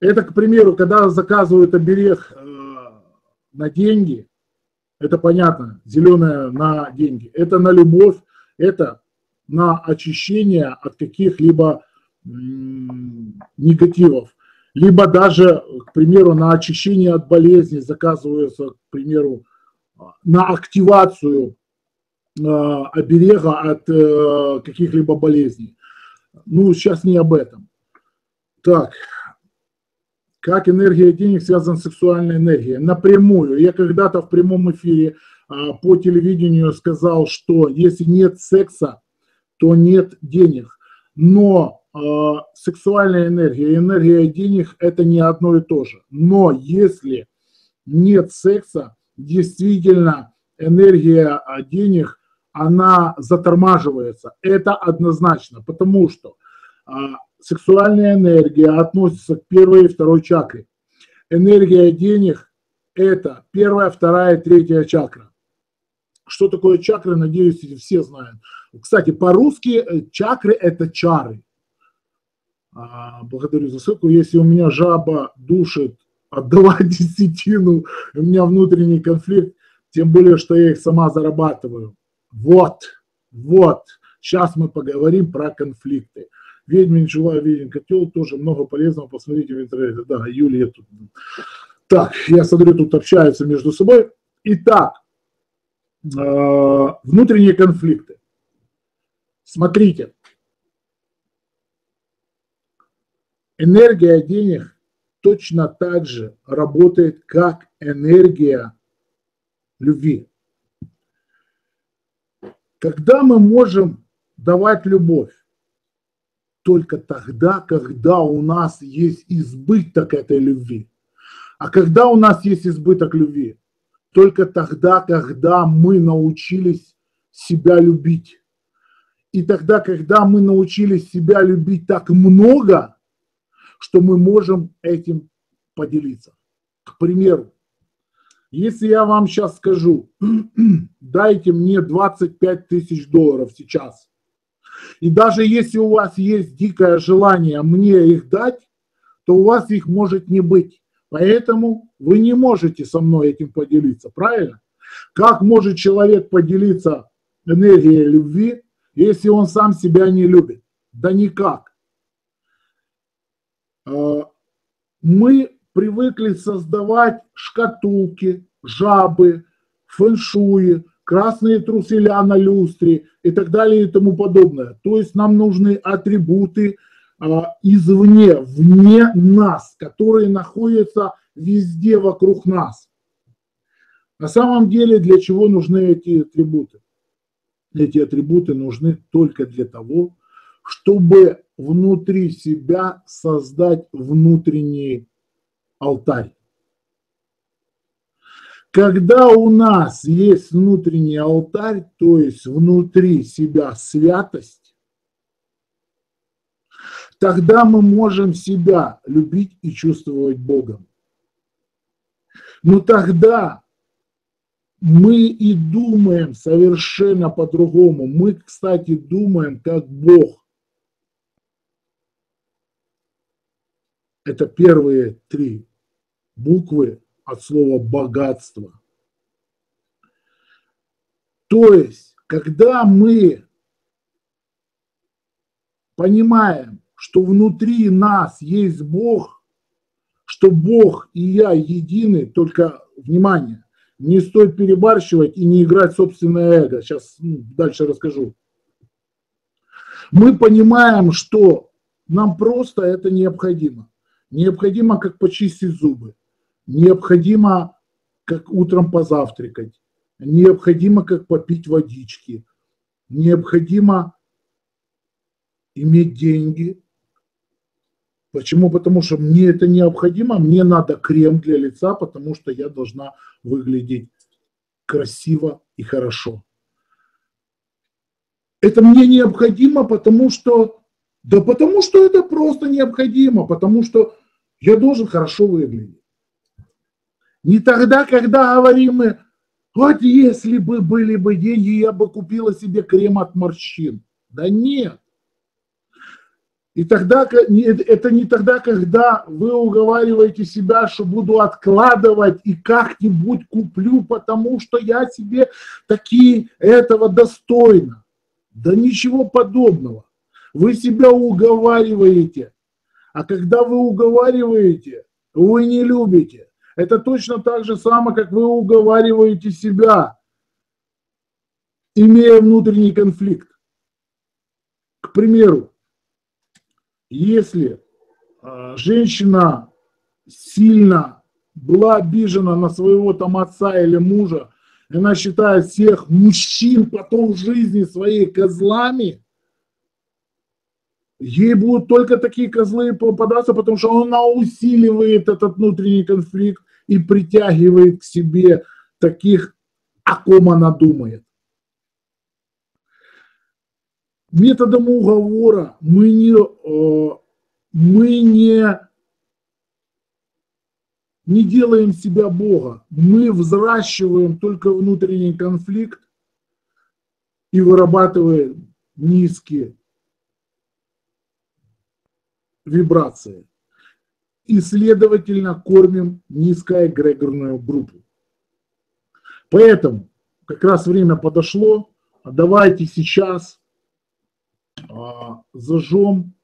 Это, к примеру, когда заказывают оберег э, на деньги, это понятно, зеленая на деньги, это на любовь, это на очищение от каких-либо негативов, либо даже, к примеру, на очищение от болезней заказывается, к примеру, на активацию э, оберега от э, каких-либо болезней. Ну, сейчас не об этом. Так, как энергия денег связана с сексуальной энергией? Напрямую. Я когда-то в прямом эфире а, по телевидению сказал, что если нет секса, то нет денег. Но э, сексуальная энергия и энергия денег – это не одно и то же. Но если нет секса, действительно энергия денег, она затормаживается. Это однозначно, потому что а, сексуальная энергия относится к первой и второй чакре. Энергия денег – это первая, вторая, третья чакра. Что такое чакры, надеюсь, все знают. Кстати, по-русски э, чакры – это чары. А, благодарю за ссылку. Если у меня жаба душит отдавать <laughs> десятину, у меня внутренний конфликт, тем более, что я их сама зарабатываю. Вот, вот. Сейчас мы поговорим про конфликты. Ведьмин желаю ведьмин котел, тоже много полезного, посмотрите в интернете. Да, Юлия тут. Так, я смотрю, тут общаются между собой. Итак, э, внутренние конфликты. Смотрите, энергия денег точно так же работает, как энергия любви. Когда мы можем давать любовь? Только тогда, когда у нас есть избыток этой любви. А когда у нас есть избыток любви? Только тогда, когда мы научились себя любить. И тогда, когда мы научились себя любить так много, что мы можем этим поделиться. К примеру, если я вам сейчас скажу, <clears throat> дайте мне 25 тысяч долларов сейчас, и даже если у вас есть дикое желание мне их дать, то у вас их может не быть. Поэтому вы не можете со мной этим поделиться, правильно? Как может человек поделиться энергией любви, если он сам себя не любит? Да никак. А, мы привыкли создавать шкатулки, жабы, фэншуи, красные труселя на люстре и так далее и тому подобное. То есть нам нужны атрибуты а, извне, вне нас, которые находятся везде вокруг нас. На самом деле для чего нужны эти атрибуты? Эти атрибуты нужны только для того, чтобы внутри себя создать внутренний алтарь. Когда у нас есть внутренний алтарь, то есть внутри себя святость, тогда мы можем себя любить и чувствовать Богом. Но тогда мы и думаем совершенно по-другому. Мы, кстати, думаем как Бог. Это первые три буквы от слова богатство. То есть, когда мы понимаем, что внутри нас есть Бог, что Бог и я едины, только, внимание, не стоит перебарщивать и не играть собственное эго. Сейчас дальше расскажу. Мы понимаем, что нам просто это необходимо. Необходимо, как почистить зубы. Необходимо, как утром позавтракать. Необходимо, как попить водички. Необходимо иметь деньги. Почему? Потому что мне это необходимо. Мне надо крем для лица, потому что я должна выглядеть красиво и хорошо. Это мне необходимо, потому что... Да потому что это просто необходимо, потому что я должен хорошо выглядеть. Не тогда, когда говорим мы, вот если бы были бы деньги, я бы купила себе крем от морщин. Да нет. И тогда, это не тогда, когда вы уговариваете себя, что буду откладывать и как-нибудь куплю, потому что я себе такие этого достойна. Да ничего подобного. Вы себя уговариваете, а когда вы уговариваете, вы не любите. Это точно так же самое, как вы уговариваете себя, имея внутренний конфликт. К примеру, если а, женщина сильно была обижена на своего там отца или мужа, она считает всех мужчин потом в жизни своей козлами, ей будут только такие козлы попадаться, потому что она усиливает этот внутренний конфликт и притягивает к себе таких, о ком она думает. методом уговора мы не, э, мы не, не делаем себя Бога, мы взращиваем только внутренний конфликт и вырабатываем низкие вибрации. И, следовательно, кормим низкоэгрегорную группу. Поэтому как раз время подошло. Давайте сейчас а, зажжем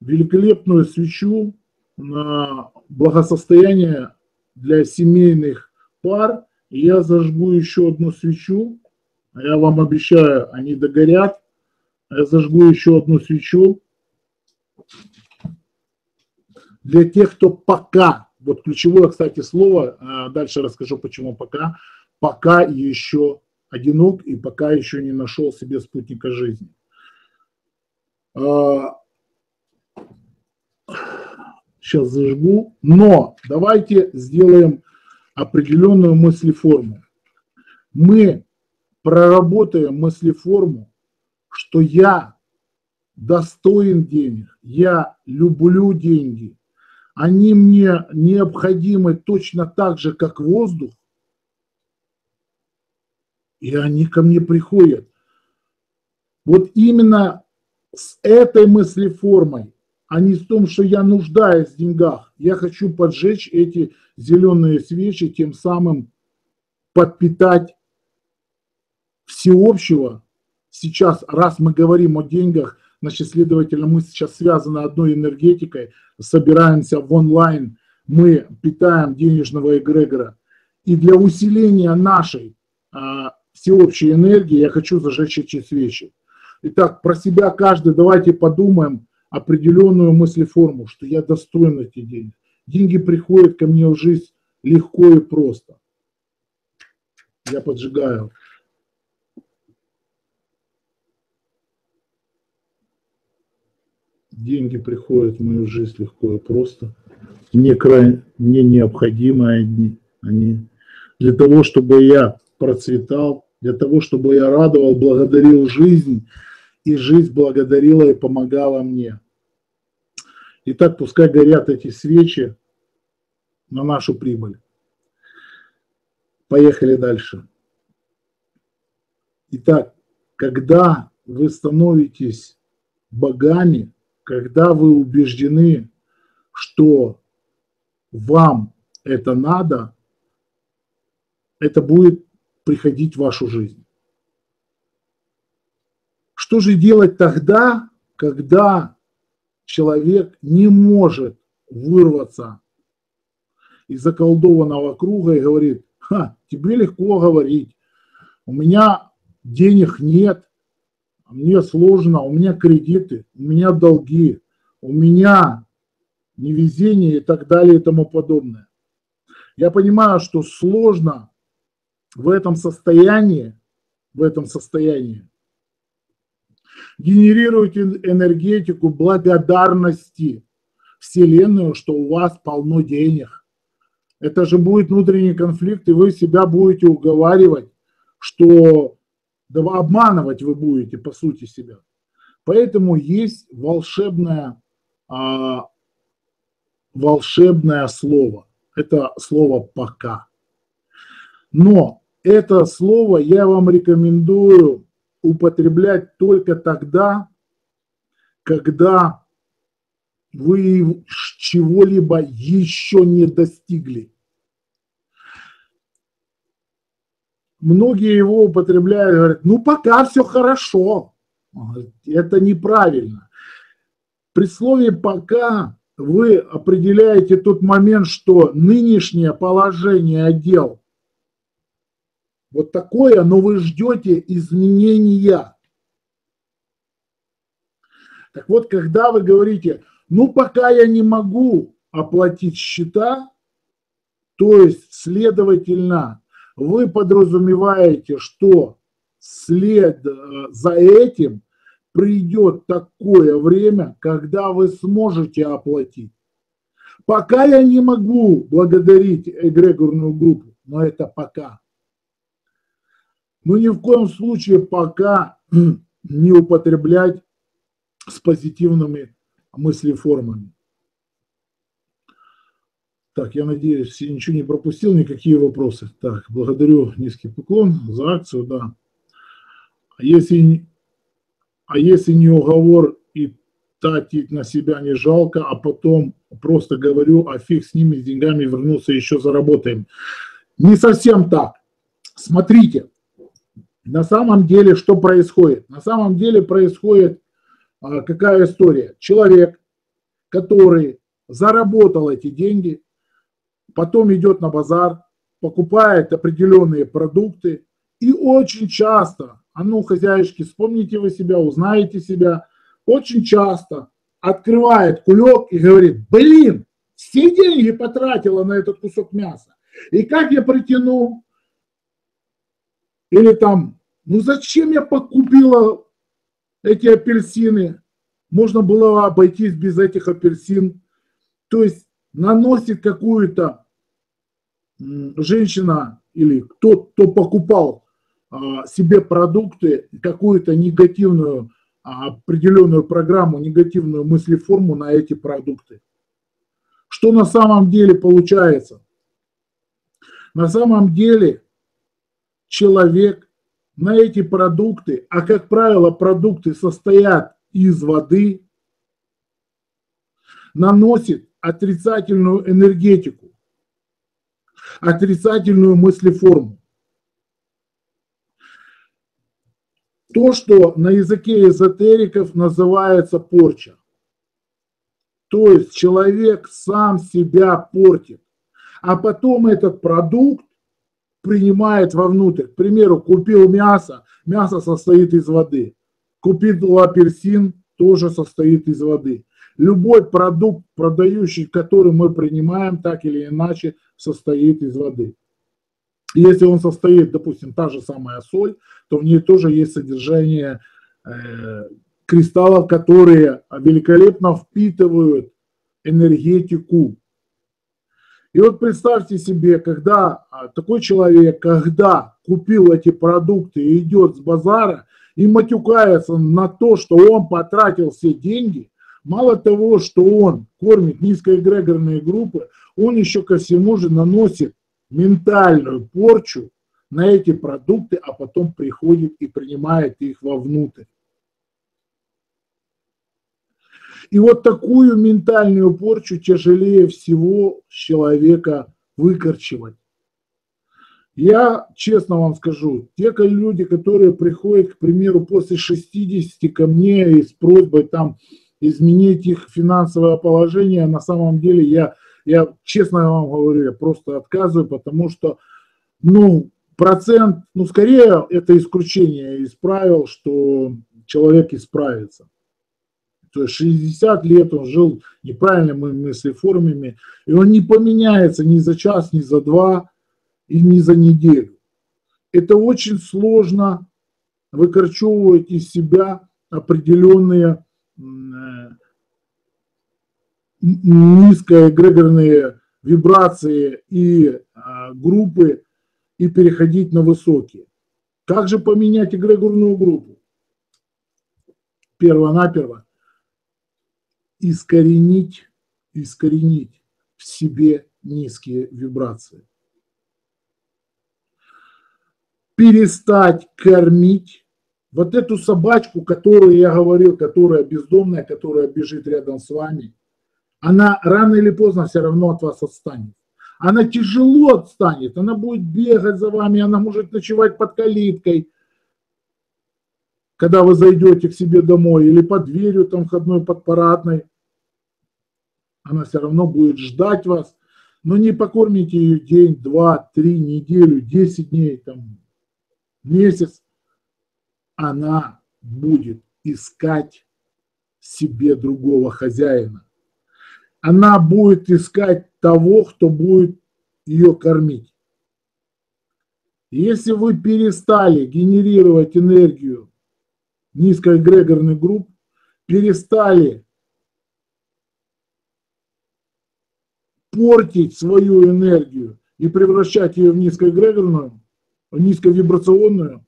великолепную свечу на благосостояние для семейных пар. я зажгу еще одну свечу. Я вам обещаю, они догорят. Я зажгу еще одну свечу для тех, кто пока, вот ключевое, кстати, слово, а, дальше расскажу, почему пока, пока еще одинок и пока еще не нашел себе спутника жизни. Сейчас а, зажгу. Но давайте сделаем определенную мыслеформу. Мы проработаем мыслеформу, что я достоин денег, я люблю деньги, они мне необходимы точно так же, как воздух, и они ко мне приходят. Вот именно с этой мыслеформой, а не с том, что я нуждаюсь в деньгах. Я хочу поджечь эти зеленые свечи, тем самым подпитать всеобщего. Сейчас, раз мы говорим о деньгах, значит, следовательно, мы сейчас связаны одной энергетикой, собираемся в онлайн, мы питаем денежного эгрегора. И для усиления нашей а, всеобщей энергии, я хочу зажечь эти свечи. Итак, про себя каждый давайте подумаем определенную мыслеформу, что я достоин этих денег. Деньги приходят ко мне в жизнь легко и просто. Я поджигаю. Деньги приходят в мою жизнь легко и просто. Мне, крайне, мне необходимы они, они для того, чтобы я процветал, для того, чтобы я радовал, благодарил жизнь, и жизнь благодарила и помогала мне. Итак, пускай горят эти свечи на нашу прибыль. Поехали дальше. Итак, когда вы становитесь богами, когда вы убеждены, что вам это надо, это будет приходить в вашу жизнь. Что же делать тогда, когда человек не может вырваться из заколдованного круга и говорит, Ха, тебе легко говорить, у меня денег нет, мне сложно, у меня кредиты, у меня долги, у меня невезение и так далее и тому подобное. Я понимаю, что сложно в этом состоянии, в этом состоянии генерируйте энергетику благодарности Вселенную, что у вас полно денег. Это же будет внутренний конфликт, и вы себя будете уговаривать, что да обманывать вы будете, по сути, себя. Поэтому есть волшебное, а, волшебное слово. Это слово «пока». Но это слово я вам рекомендую употреблять только тогда, когда вы чего-либо еще не достигли. Многие его употребляют, говорят, ну пока все хорошо. Это неправильно. При слове «пока» вы определяете тот момент, что нынешнее положение дел вот такое, но вы ждете изменения. Так вот, когда вы говорите, ну пока я не могу оплатить счета, то есть, следовательно, вы подразумеваете, что след э, за этим придет такое время, когда вы сможете оплатить. Пока я не могу благодарить эгрегорную группу, но это пока. Но ни в коем случае пока <clears throat> не употреблять с позитивными мыслеформами. Так, я надеюсь, я ничего не пропустил, никакие вопросы. Так, благодарю низкий поклон за акцию, да. А если, а если не уговор и тратить на себя не жалко, а потом просто говорю, а фиг с ними, с деньгами вернуться, еще заработаем. Не совсем так. Смотрите, на самом деле что происходит? На самом деле происходит а, какая история? Человек, который заработал эти деньги, потом идет на базар, покупает определенные продукты и очень часто, а ну, хозяюшки, вспомните вы себя, узнаете себя, очень часто открывает кулек и говорит, блин, все деньги потратила на этот кусок мяса. И как я притяну? Или там, ну зачем я покупила эти апельсины? Можно было обойтись без этих апельсин. То есть наносит какую-то женщина или кто, кто покупал а, себе продукты, какую-то негативную а, определенную программу, негативную мыслеформу на эти продукты. Что на самом деле получается? На самом деле человек на эти продукты, а как правило продукты состоят из воды, наносит отрицательную энергетику, отрицательную мыслеформу. То, что на языке эзотериков называется порча. То есть человек сам себя портит, а потом этот продукт принимает вовнутрь. К примеру, купил мясо, мясо состоит из воды. Купил апельсин, тоже состоит из воды. Любой продукт, продающий, который мы принимаем, так или иначе, состоит из воды. Если он состоит, допустим, та же самая соль, то в ней тоже есть содержание э, кристаллов, которые великолепно впитывают энергетику. И вот представьте себе, когда а, такой человек, когда купил эти продукты и идет с базара и матюкается на то, что он потратил все деньги, мало того, что он кормит низкоэгрегорные группы, он еще ко всему же наносит ментальную порчу на эти продукты, а потом приходит и принимает их вовнутрь. И вот такую ментальную порчу тяжелее всего человека выкорчевать. Я честно вам скажу, те люди, которые приходят, к примеру, после 60 ко мне и с просьбой там изменить их финансовое положение, на самом деле я я честно вам говорю, я просто отказываю, потому что, ну, процент, ну, скорее это исключение из правил, что человек исправится. То есть 60 лет он жил неправильными мыслеформами, и он не поменяется ни за час, ни за два, и ни за неделю. Это очень сложно выкорчевывать из себя определенные низкоэгрегорные вибрации и а, группы и переходить на высокие. Как же поменять эгрегорную группу? Перво-наперво искоренить, искоренить в себе низкие вибрации. Перестать кормить вот эту собачку, которую я говорил, которая бездомная, которая бежит рядом с вами – она рано или поздно все равно от вас отстанет. Она тяжело отстанет, она будет бегать за вами, она может ночевать под калиткой, когда вы зайдете к себе домой, или под дверью там входной, под парадной. Она все равно будет ждать вас, но не покормите ее день, два, три, неделю, десять дней, там, месяц. Она будет искать себе другого хозяина она будет искать того, кто будет ее кормить. Если вы перестали генерировать энергию низкоэгрегорных групп, перестали портить свою энергию и превращать ее в низкоэгрегорную, в низковибрационную,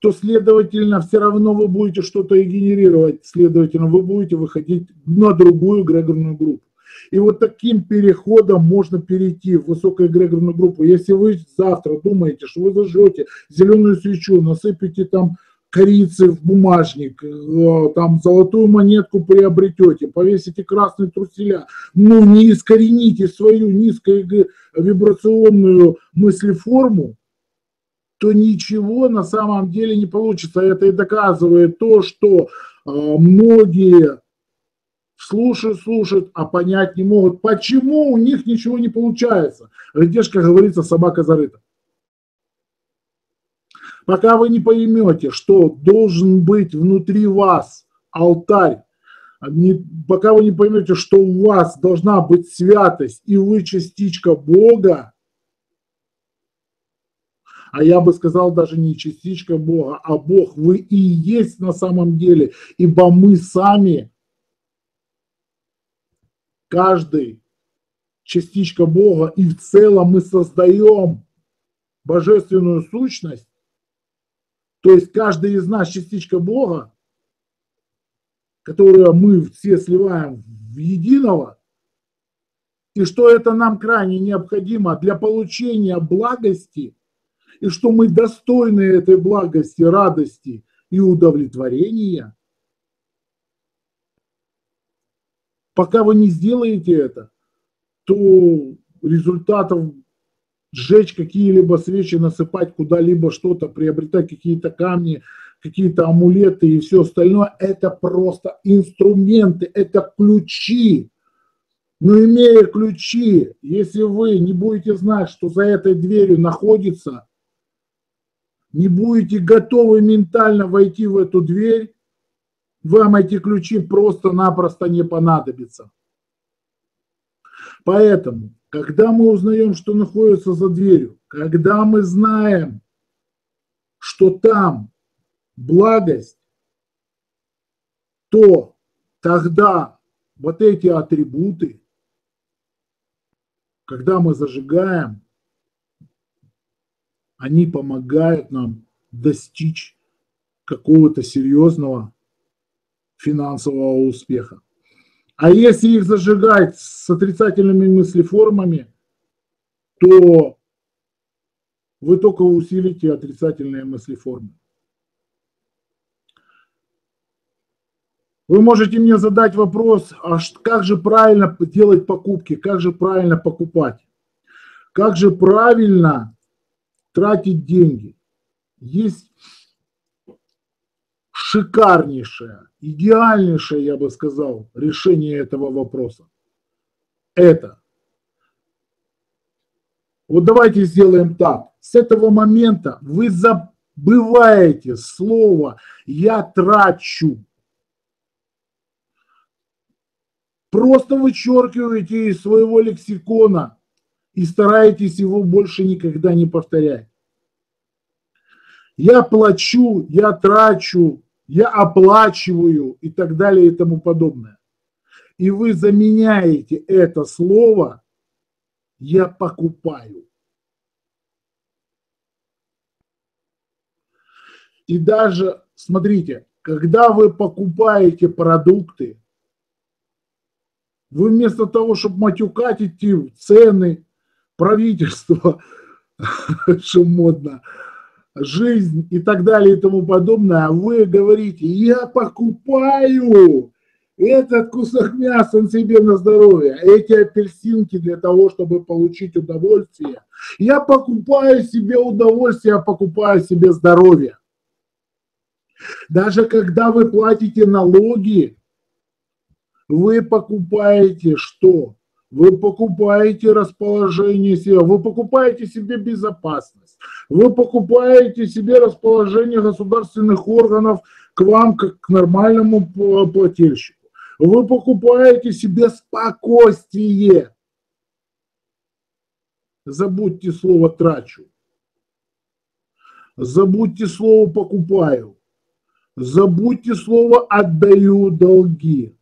то, следовательно, все равно вы будете что-то и генерировать, следовательно, вы будете выходить на другую эгрегорную группу. И вот таким переходом можно перейти в высокоэгрегорную группу. Если вы завтра думаете, что вы зажжете зеленую свечу, насыпите там корицы в бумажник, э, там золотую монетку приобретете, повесите красные труселя, но не искорените свою низковибрационную мыслеформу, то ничего на самом деле не получится. Это и доказывает то, что э, многие слушают, слушают, а понять не могут, почему у них ничего не получается. Где же, как говорится, собака зарыта. Пока вы не поймете, что должен быть внутри вас алтарь, не, пока вы не поймете, что у вас должна быть святость, и вы частичка Бога, а я бы сказал даже не частичка Бога, а Бог. Вы и есть на самом деле, ибо мы сами, каждый частичка Бога, и в целом мы создаем божественную сущность, то есть каждый из нас частичка Бога, которую мы все сливаем в единого, и что это нам крайне необходимо? Для получения благости, и что мы достойны этой благости, радости и удовлетворения. Пока вы не сделаете это, то результатов сжечь какие-либо свечи, насыпать куда-либо что-то, приобретать какие-то камни, какие-то амулеты и все остальное, это просто инструменты, это ключи. Но имея ключи, если вы не будете знать, что за этой дверью находится, не будете готовы ментально войти в эту дверь, вам эти ключи просто-напросто не понадобятся. Поэтому когда мы узнаем, что находится за дверью, когда мы знаем, что там благость, то тогда вот эти атрибуты, когда мы зажигаем, они помогают нам достичь какого-то серьезного финансового успеха. А если их зажигать с отрицательными мыслеформами, то вы только усилите отрицательные мыслеформы. Вы можете мне задать вопрос, а как же правильно делать покупки, как же правильно покупать, как же правильно тратить деньги. Есть шикарнейшее, идеальнейшее, я бы сказал, решение этого вопроса. Это. Вот давайте сделаем так. С этого момента вы забываете слово «я трачу». Просто вычеркиваете из своего лексикона и стараетесь его больше никогда не повторять. Я плачу, я трачу, я оплачиваю и так далее и тому подобное. И вы заменяете это слово «я покупаю». И даже, смотрите, когда вы покупаете продукты, вы вместо того, чтобы матюкать, идти в цены, правительство, <laughs> что модно, жизнь и так далее и тому подобное, а вы говорите, я покупаю этот кусок мяса себе на здоровье, эти апельсинки для того, чтобы получить удовольствие. Я покупаю себе удовольствие, я покупаю себе здоровье. Даже когда вы платите налоги, вы покупаете что? Вы покупаете расположение себе, вы покупаете себе безопасность, вы покупаете себе расположение государственных органов к вам как к нормальному плательщику. Вы покупаете себе спокойствие. Забудьте слово трачу. Забудьте слово покупаю. Забудьте слово отдаю долги.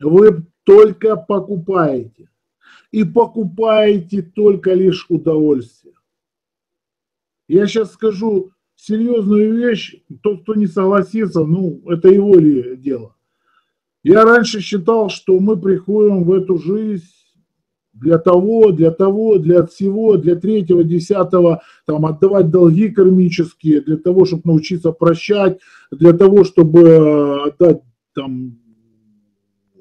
Вы только покупаете. И покупаете только лишь удовольствие. Я сейчас скажу серьезную вещь, тот, кто не согласится, ну, это его ли дело. Я раньше считал, что мы приходим в эту жизнь для того, для того, для всего, для третьего, десятого, там, отдавать долги кармические, для того, чтобы научиться прощать, для того, чтобы э, отдать, там,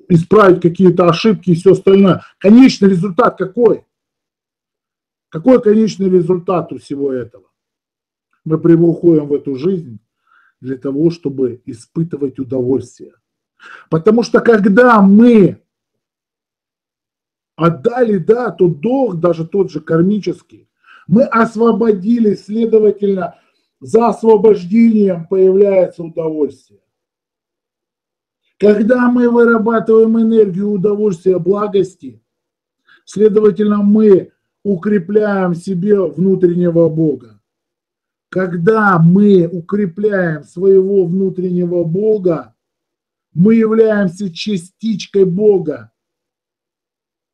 исправить какие-то ошибки и все остальное. Конечный результат какой? Какой конечный результат у всего этого? Мы приходим в эту жизнь для того, чтобы испытывать удовольствие. Потому что когда мы отдали, да, тот долг, даже тот же кармический, мы освободили, следовательно, за освобождением появляется удовольствие. Когда мы вырабатываем энергию удовольствия, благости, следовательно, мы укрепляем себе внутреннего Бога. Когда мы укрепляем своего внутреннего Бога, мы являемся частичкой Бога.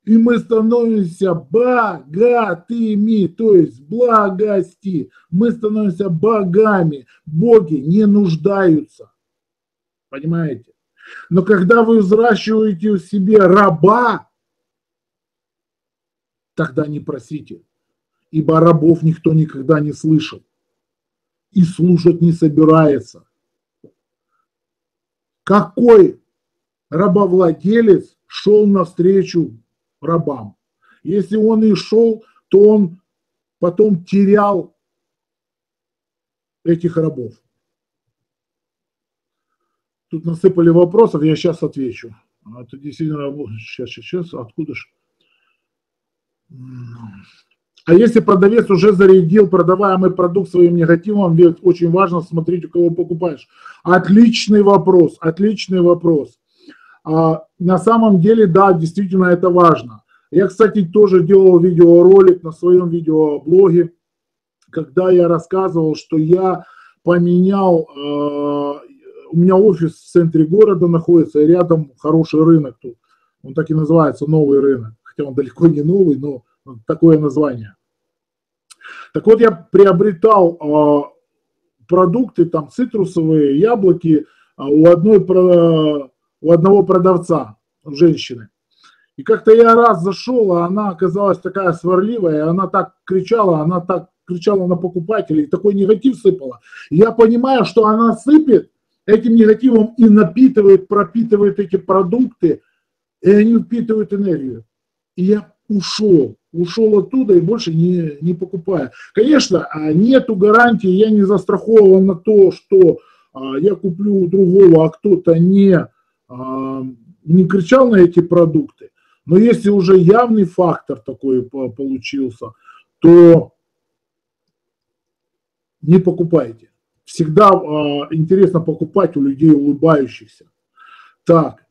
И мы становимся богатыми, то есть благости. Мы становимся богами. Боги не нуждаются. Понимаете? Но когда вы взращиваете в себе раба, тогда не просите, ибо рабов никто никогда не слышал и слушать не собирается. Какой рабовладелец шел навстречу рабам? Если он и шел, то он потом терял этих рабов. Тут насыпали вопросов, я сейчас отвечу. Это действительно, сейчас, сейчас, откуда же? А если продавец уже зарядил продаваемый продукт своим негативом, ведь очень важно смотреть, у кого покупаешь. Отличный вопрос, отличный вопрос. А, на самом деле, да, действительно это важно. Я, кстати, тоже делал видеоролик на своем видеоблоге, когда я рассказывал, что я поменял, э, у меня офис в центре города находится, и рядом хороший рынок тут. Он так и называется, новый рынок хотя он далеко не новый, но такое название. Так вот, я приобретал э, продукты, там, цитрусовые, яблоки э, у, одной, про, у одного продавца, женщины. И как-то я раз зашел, а она оказалась такая сварливая, она так кричала, она так кричала на покупателей, такой негатив сыпала. Я понимаю, что она сыпет этим негативом и напитывает, пропитывает эти продукты, и они впитывают энергию. И я ушел, ушел оттуда и больше не, не покупаю. Конечно, а, нету гарантии, я не застрахован на то, что а, я куплю у другого, а кто-то не, а, не кричал на эти продукты. Но если уже явный фактор такой получился, то не покупайте. Всегда интересно покупать у людей улыбающихся. Так,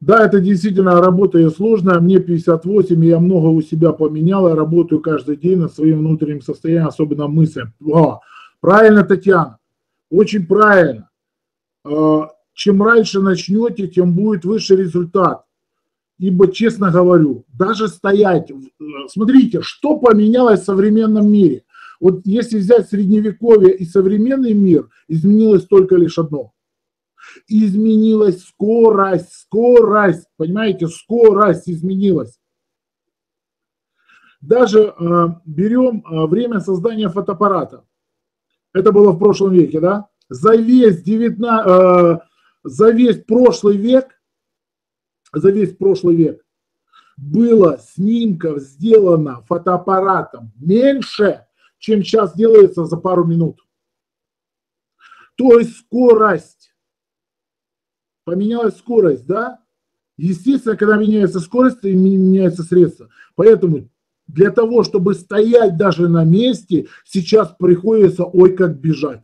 Да, это действительно работа и сложная. Мне 58, и я много у себя поменял. Я работаю каждый день над своим внутренним состоянием, особенно мыслям. О, правильно, Татьяна, очень правильно. А, чем раньше начнете, тем будет выше результат. Ибо, честно говорю, даже стоять, смотрите, что поменялось в современном мире. Вот если взять средневековье и современный мир, изменилось только лишь одно – изменилась скорость, скорость, понимаете, скорость изменилась. Даже э, берем э, время создания фотоаппарата. Это было в прошлом веке, да? За весь, 19, э, за весь прошлый век, за весь прошлый век было снимков сделано фотоаппаратом меньше, чем сейчас делается за пару минут. То есть скорость поменялась скорость, да? Естественно, когда меняется скорость, меняется средство. Поэтому для того, чтобы стоять даже на месте, сейчас приходится ой как бежать.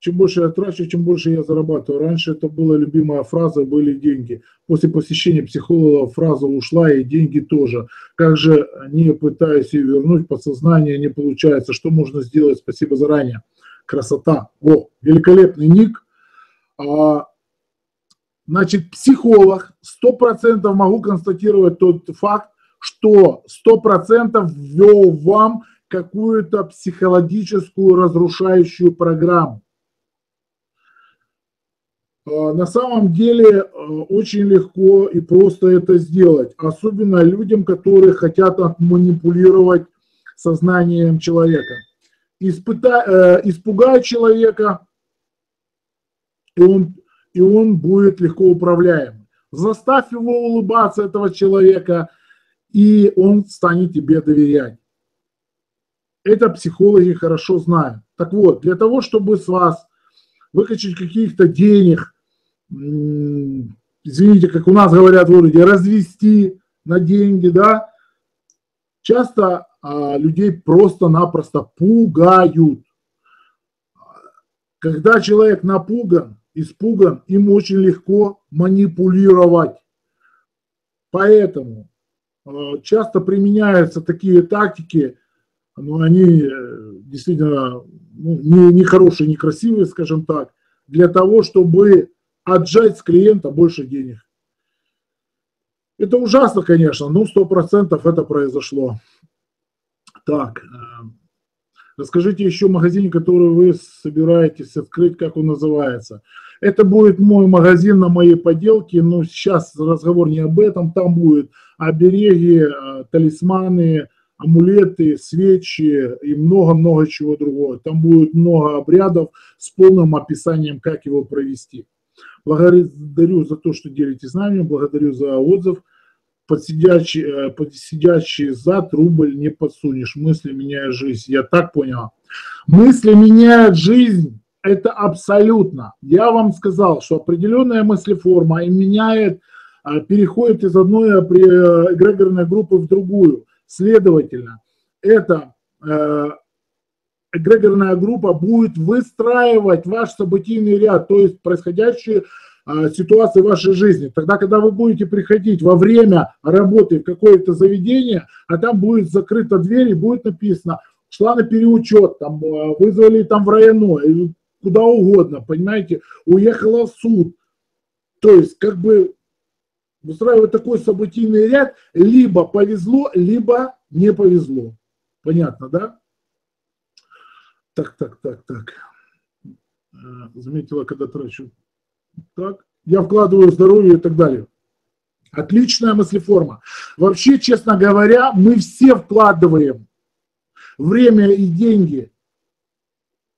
Чем больше я трачу, чем больше я зарабатываю. Раньше это была любимая фраза, были деньги. После посещения психолога фраза ушла, и деньги тоже. Как же не пытаюсь ее вернуть, подсознание не получается. Что можно сделать? Спасибо заранее. Красота. О, великолепный ник. А, Значит, психолог, 100% могу констатировать тот факт, что 100% ввел вам какую-то психологическую разрушающую программу. А, на самом деле а, очень легко и просто это сделать, особенно людям, которые хотят манипулировать сознанием человека. Испыта, э, испугать человека, и он, и он будет легко управляем. Заставь его улыбаться, этого человека, и он станет тебе доверять. Это психологи хорошо знают. Так вот, для того, чтобы с вас выкачать каких-то денег, извините, как у нас говорят в городе, развести на деньги, да, часто а, людей просто-напросто пугают. Когда человек напуган, испуган, им очень легко манипулировать. Поэтому а, часто применяются такие тактики, но они э, действительно ну, не, не хорошие, не красивые, скажем так, для того, чтобы отжать с клиента больше денег. Это ужасно, конечно, но сто процентов это произошло. Так, э, расскажите еще о магазине, который вы собираетесь открыть, как он называется. Это будет мой магазин на моей поделке, но сейчас разговор не об этом, там будет обереги, э, талисманы, амулеты, свечи и много-много чего другого. Там будет много обрядов с полным описанием, как его провести. Благодарю за то, что делитесь с нами, благодарю за отзыв. Подсидящий, э, подсидящий зад рубль не подсунешь, мысли меняют жизнь. Я так понял. Мысли меняют жизнь, это абсолютно. Я вам сказал, что определенная мыслеформа и меняет, э, переходит из одной э, эгрегорной группы в другую. Следовательно, эта э, эгрегорная группа будет выстраивать ваш событийный ряд, то есть происходящие э, ситуации в вашей жизни. Тогда, когда вы будете приходить во время работы в какое-то заведение, а там будет закрыта дверь и будет написано, шла на переучет, там, э, вызвали там в районо, куда угодно, понимаете, уехала в суд. То есть, как бы выстраивать такой событийный ряд, либо повезло, либо не повезло. Понятно, да? Так, так, так, так. Э, заметила, когда трачу. Так. Я вкладываю здоровье и так далее. Отличная мыслеформа. Вообще, честно говоря, мы все вкладываем время и деньги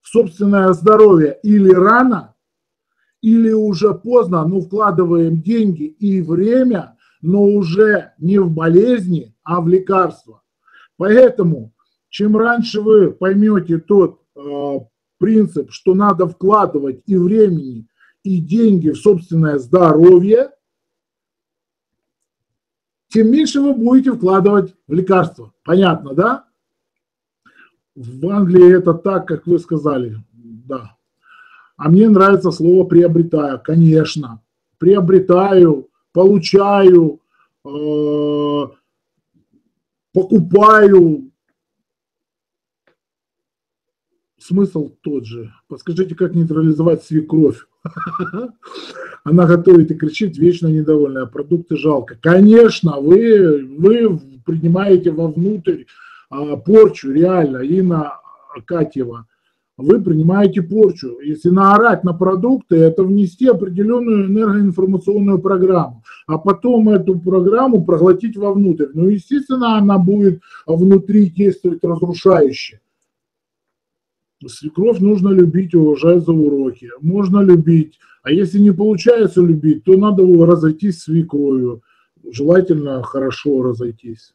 в собственное здоровье или рано, или уже поздно, но вкладываем деньги и время, но уже не в болезни, а в лекарства. Поэтому, чем раньше вы поймете тот принцип, что надо вкладывать и времени, и деньги в собственное здоровье, тем меньше вы будете вкладывать в лекарства. Понятно, да? В Англии это так, как вы сказали, да. А мне нравится слово приобретаю, конечно. Приобретаю, получаю, э, покупаю. Смысл тот же. Подскажите, как нейтрализовать свекровь? <laughs> Она готовит и кричит, вечно недовольная, продукты жалко. Конечно, вы, вы принимаете вовнутрь а, порчу, реально, Инна Катьева вы принимаете порчу. Если наорать на продукты, это внести определенную энергоинформационную программу, а потом эту программу проглотить вовнутрь. Ну, естественно, она будет внутри действовать разрушающе. Свекровь нужно любить и уважать за уроки. Можно любить. А если не получается любить, то надо разойтись с свекровью. Желательно хорошо разойтись.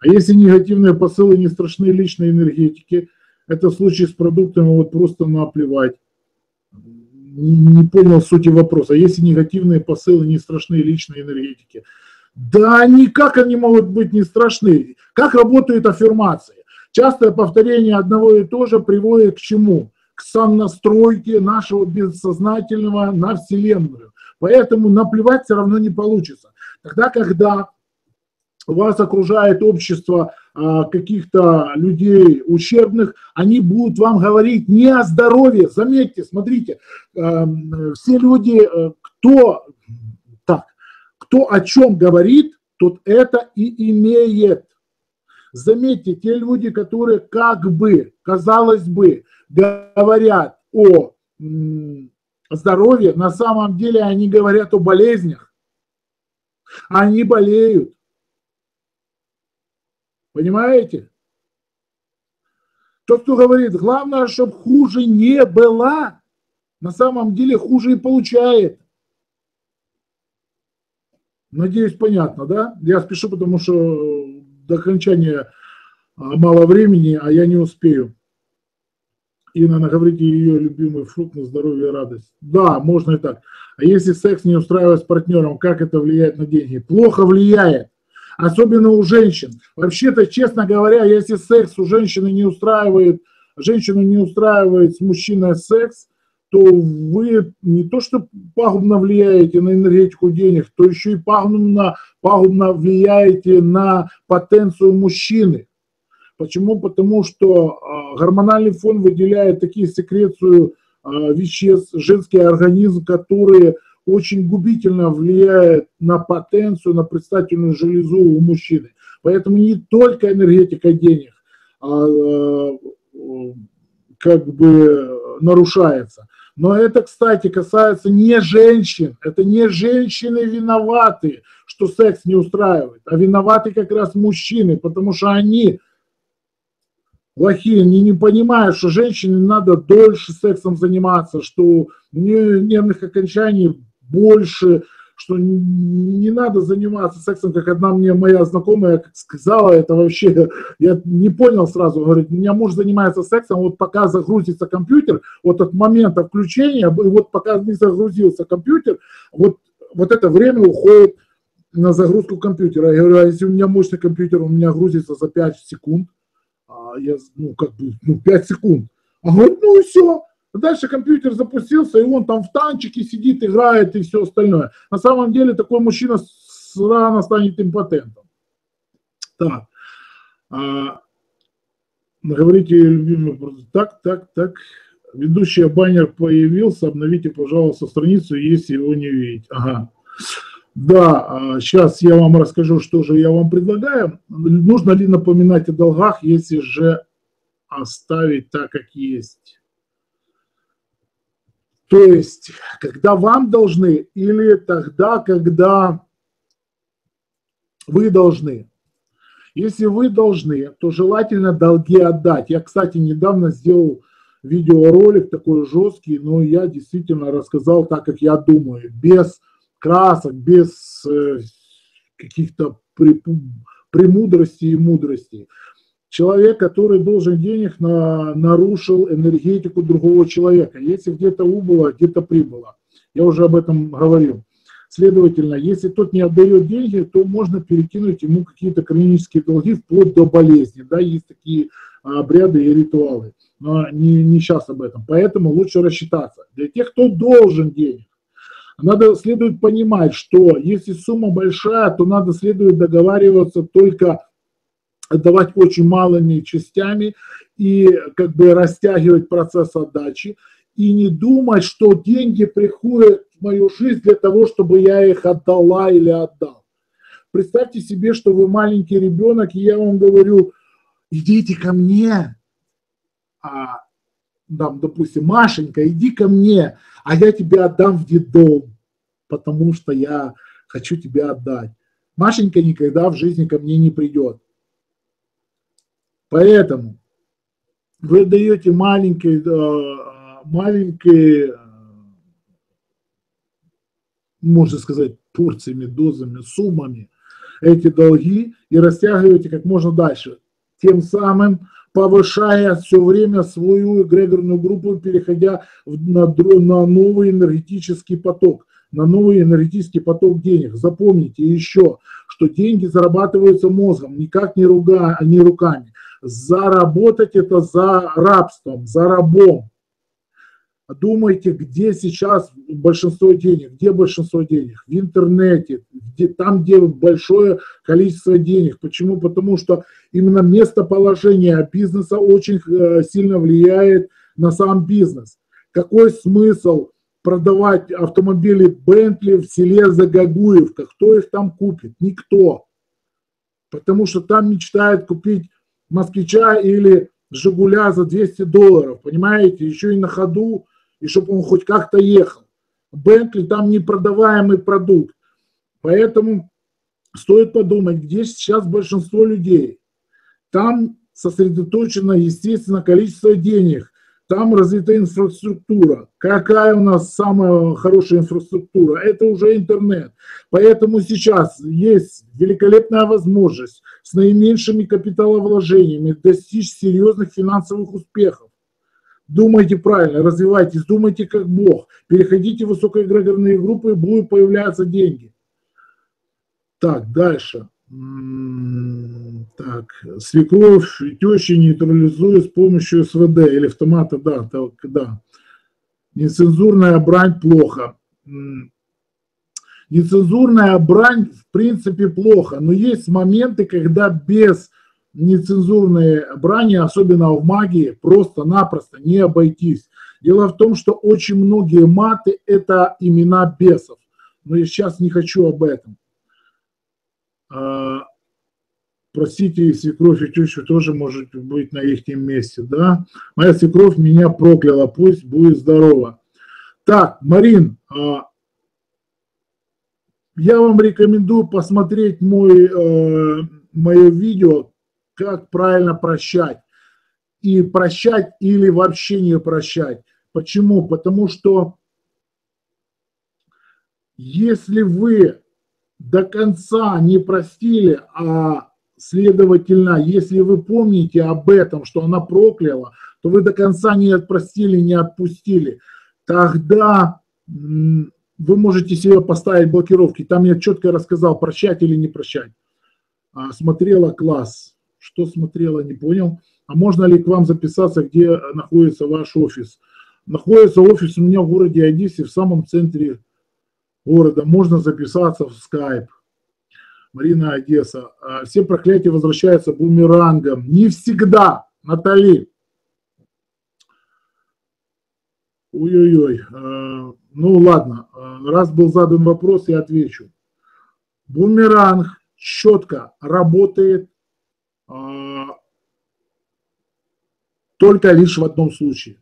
А если негативные посылы не страшны личной энергетики, это случай с продуктами вот просто наплевать. Не, не понял сути вопроса. Если негативные посылы не страшны личной энергетики? Да никак они могут быть не страшны. Как работают аффирмации? Частое повторение одного и того же приводит к чему? К самонастройке нашего бессознательного на Вселенную. Поэтому наплевать все равно не получится. Тогда, когда вас окружает общество а, каких-то людей ущербных, они будут вам говорить не о здоровье. Заметьте, смотрите, а, все люди, э, кто, так, кто о чем говорит, тот это и имеет. Заметьте, те люди, которые как бы, казалось бы, говорят о здоровье, на самом деле они говорят о болезнях. Они болеют. Понимаете? Тот, кто говорит, главное, чтобы хуже не было, на самом деле хуже и получает. Надеюсь, понятно, да? Я спешу, потому что до окончания а, мало времени, а я не успею. Инна, наговорите ее любимый фрукт на здоровье и радость. Да, можно и так. А если секс не устраивает с партнером, как это влияет на деньги? Плохо влияет. Особенно у женщин. Вообще-то, честно говоря, если секс у женщины не устраивает, женщину не устраивает с мужчиной секс, то вы не то что пагубно влияете на энергетику денег, то еще и пагубно, пагубно влияете на потенцию мужчины. Почему? Потому что а, гормональный фон выделяет такие секрецию а, веществ, женский организм, которые очень губительно влияют на потенцию, на предстательную железу у мужчины. Поэтому не только энергетика денег а, как бы нарушается, но это, кстати, касается не женщин. Это не женщины виноваты, что секс не устраивает, а виноваты как раз мужчины, потому что они плохие, они не понимают, что женщине надо дольше сексом заниматься, что нервных окончаний больше, что не надо заниматься сексом, как одна мне моя знакомая сказала, это вообще, я не понял сразу, говорит, у меня муж занимается сексом, вот пока загрузится компьютер, вот от момента включения, вот пока не загрузился компьютер, вот, вот это время уходит на загрузку компьютера. Я говорю, а если у меня мощный компьютер, у меня грузится за 5 секунд, а я, ну, как бы, ну, 5 секунд. А говорит, ну все, Дальше компьютер запустился, и он там в танчике сидит, играет и все остальное. На самом деле такой мужчина рано станет импотентом. Так. А, говорите, любимый, так, так, так. Ведущий баннер появился, обновите, пожалуйста, страницу, если его не видеть. Ага. Да, сейчас а, я вам расскажу, что же я вам предлагаю. Нужно ли напоминать о долгах, если же оставить так, как есть? То есть, когда вам должны или тогда, когда вы должны. Если вы должны, то желательно долги отдать. Я, кстати, недавно сделал видеоролик такой жесткий, но я действительно рассказал так, как я думаю, без красок, без э, каких-то премудростей и мудростей. Человек, который должен денег, на, нарушил энергетику другого человека. Если где-то убыло, где-то прибыло. Я уже об этом говорил. Следовательно, если тот не отдает деньги, то можно перекинуть ему какие-то хронические долги вплоть до болезни. Да, есть такие обряды и ритуалы. Но не, не сейчас об этом. Поэтому лучше рассчитаться. Для тех, кто должен денег, надо следует понимать, что если сумма большая, то надо следует договариваться только отдавать очень малыми частями и как бы растягивать процесс отдачи и не думать, что деньги приходят в мою жизнь для того, чтобы я их отдала или отдал. Представьте себе, что вы маленький ребенок, и я вам говорю, идите ко мне, а, там, допустим, Машенька, иди ко мне, а я тебе отдам в детдом, потому что я хочу тебе отдать. Машенька никогда в жизни ко мне не придет. Поэтому вы даете маленькие, маленькие, можно сказать, порциями, дозами, суммами эти долги и растягиваете как можно дальше. Тем самым повышая все время свою эгрегорную группу, переходя на, на новый энергетический поток, на новый энергетический поток денег. Запомните еще, что деньги зарабатываются мозгом, никак не, руга, не руками заработать это за рабством, за рабом. Думайте, где сейчас большинство денег, где большинство денег? В интернете, где, там, где большое количество денег. Почему? Потому что именно местоположение бизнеса очень э, сильно влияет на сам бизнес. Какой смысл продавать автомобили Бентли в селе Загагуевка. Кто их там купит? Никто. Потому что там мечтают купить москвича или Жигуля за 200 долларов, понимаете, еще и на ходу, и чтобы он хоть как-то ехал. Бентли там непродаваемый продукт. Поэтому стоит подумать, где сейчас большинство людей. Там сосредоточено, естественно, количество денег, там развита инфраструктура. Какая у нас самая хорошая инфраструктура? Это уже интернет. Поэтому сейчас есть великолепная возможность с наименьшими капиталовложениями достичь серьезных финансовых успехов. Думайте правильно, развивайтесь, думайте как Бог. Переходите в высокоэгрегорные группы, и будут появляться деньги. Так, дальше. Так, свекровь тещи нейтрализует с помощью СВД или автомата, да, так, да. Нецензурная брань плохо. Нецензурная брань в принципе плохо, но есть моменты, когда без нецензурной брани, особенно в магии, просто-напросто не обойтись. Дело в том, что очень многие маты – это имена бесов, но я сейчас не хочу об этом. А, простите, и свекровь и тещу тоже может быть на их месте, да? Моя свекровь меня прокляла, пусть будет здорова. Так, Марин, а, я вам рекомендую посмотреть мой, э, мое видео, как правильно прощать. И прощать или вообще не прощать. Почему? Потому что если вы до конца не простили, а следовательно, если вы помните об этом, что она прокляла, то вы до конца не отпростили, не отпустили, тогда вы можете себе поставить блокировки. Там я четко рассказал, прощать или не прощать. А, смотрела класс. Что смотрела, не понял. А можно ли к вам записаться, где находится ваш офис? Находится офис у меня в городе Одессе, в самом центре города, можно записаться в Skype. Марина Одесса. А, все проклятия возвращаются бумерангом. Не всегда, Натали. Ой-ой-ой. А, ну ладно, а, раз был задан вопрос, я отвечу. Бумеранг четко работает только лишь в одном случае.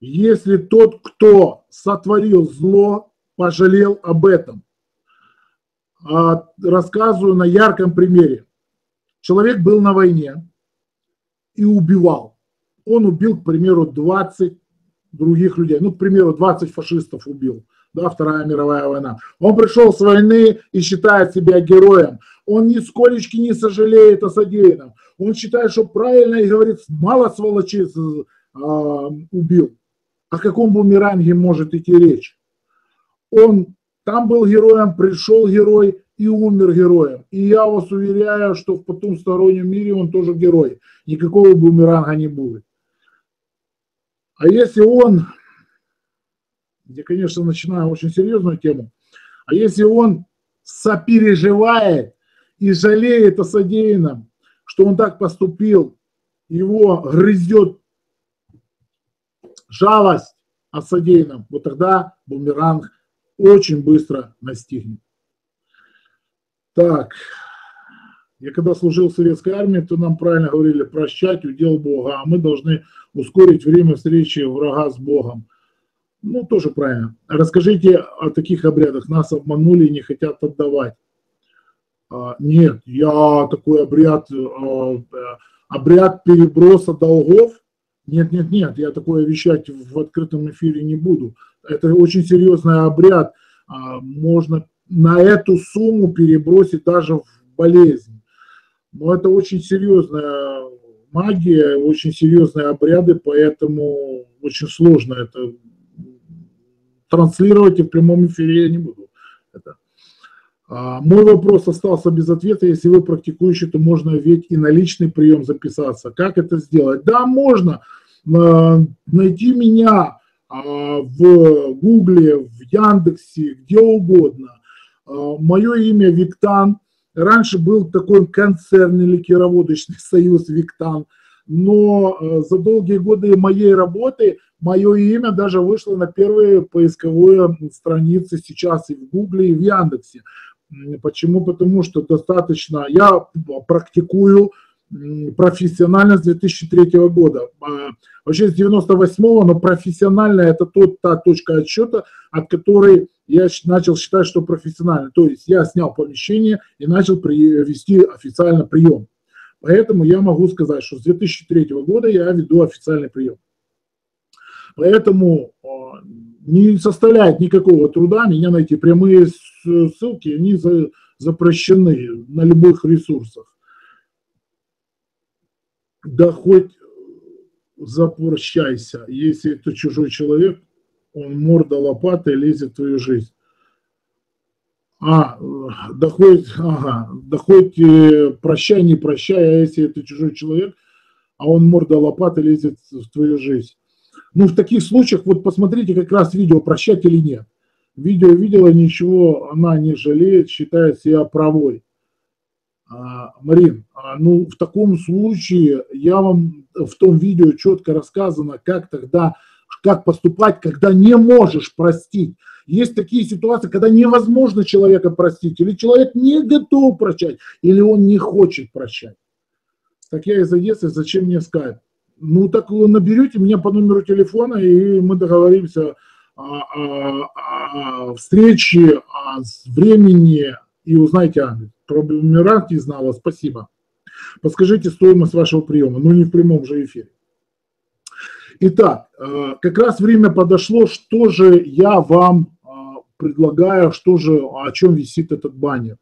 Если тот, кто сотворил зло, пожалел об этом. А, рассказываю на ярком примере. Человек был на войне и убивал. Он убил, к примеру, 20 других людей. Ну, к примеру, 20 фашистов убил. Да, Вторая мировая война. Он пришел с войны и считает себя героем. Он ни сколечки не сожалеет о содеянном. Он считает, что правильно и говорит, мало сволочей а, убил. О каком бумеранге может идти речь? Он там был героем, пришел герой и умер героем. И я вас уверяю, что в потустороннем мире он тоже герой. Никакого бумеранга не будет. А если он, я, конечно, начинаю очень серьезную тему, а если он сопереживает и жалеет о содеянном, что он так поступил, его грызет жалость о содеянном, вот тогда бумеранг очень быстро настигнет. Так, я когда служил в советской армии, то нам правильно говорили прощать удел Бога, а мы должны ускорить время встречи врага с Богом. Ну, тоже правильно. Расскажите о таких обрядах. Нас обманули и не хотят отдавать. А, нет, я такой обряд, а, обряд переброса долгов. Нет, нет, нет, я такое вещать в открытом эфире не буду это очень серьезный обряд, а, можно на эту сумму перебросить даже в болезнь. Но это очень серьезная магия, очень серьезные обряды, поэтому очень сложно это транслировать и в прямом эфире я не буду. Это. А, мой вопрос остался без ответа. Если вы практикующий, то можно ведь и на личный прием записаться. Как это сделать? Да, можно. А, найти меня а, в Гугле, в Яндексе, где угодно. А, Мое имя Виктан. Раньше был такой концерн или кироводочный <laughs> союз Виктан. но э, за долгие годы моей работы мое имя даже вышло на первые поисковые страницы сейчас и в Гугле, и в Яндексе. Почему? Потому что достаточно, я практикую профессионально с 2003 года. А, вообще с 98 но профессионально это тот, та точка отсчета, от которой я начал считать, что профессионально. То есть я снял помещение и начал вести официально прием. Поэтому я могу сказать, что с 2003 года я веду официальный прием. Поэтому а, не составляет никакого труда меня найти. Прямые ссылки, они запрещены на любых ресурсах да хоть запрощайся, если это чужой человек, он морда лопатой лезет в твою жизнь. А, да хоть, ага, да хоть э, прощай, не прощай, а если это чужой человек, а он морда лопатой лезет в твою жизнь. Ну, в таких случаях, вот посмотрите как раз видео, прощать или нет. Видео видела, ничего она не жалеет, считает себя правой. А, Марин, а, ну в таком случае я вам в том видео четко рассказано, как тогда, как поступать, когда не можешь простить. Есть такие ситуации, когда невозможно человека простить, или человек не готов прощать, или он не хочет прощать. Так я из Одессы, зачем мне скайп? Ну так наберете меня по номеру телефона, и мы договоримся о, о, о встрече, о времени, и узнаете адрес. Про бумеранг не знала, спасибо. Подскажите стоимость вашего приема, ну не в прямом же эфире. Итак, э, как раз время подошло, что же я вам э, предлагаю, что же, о чем висит этот баннер.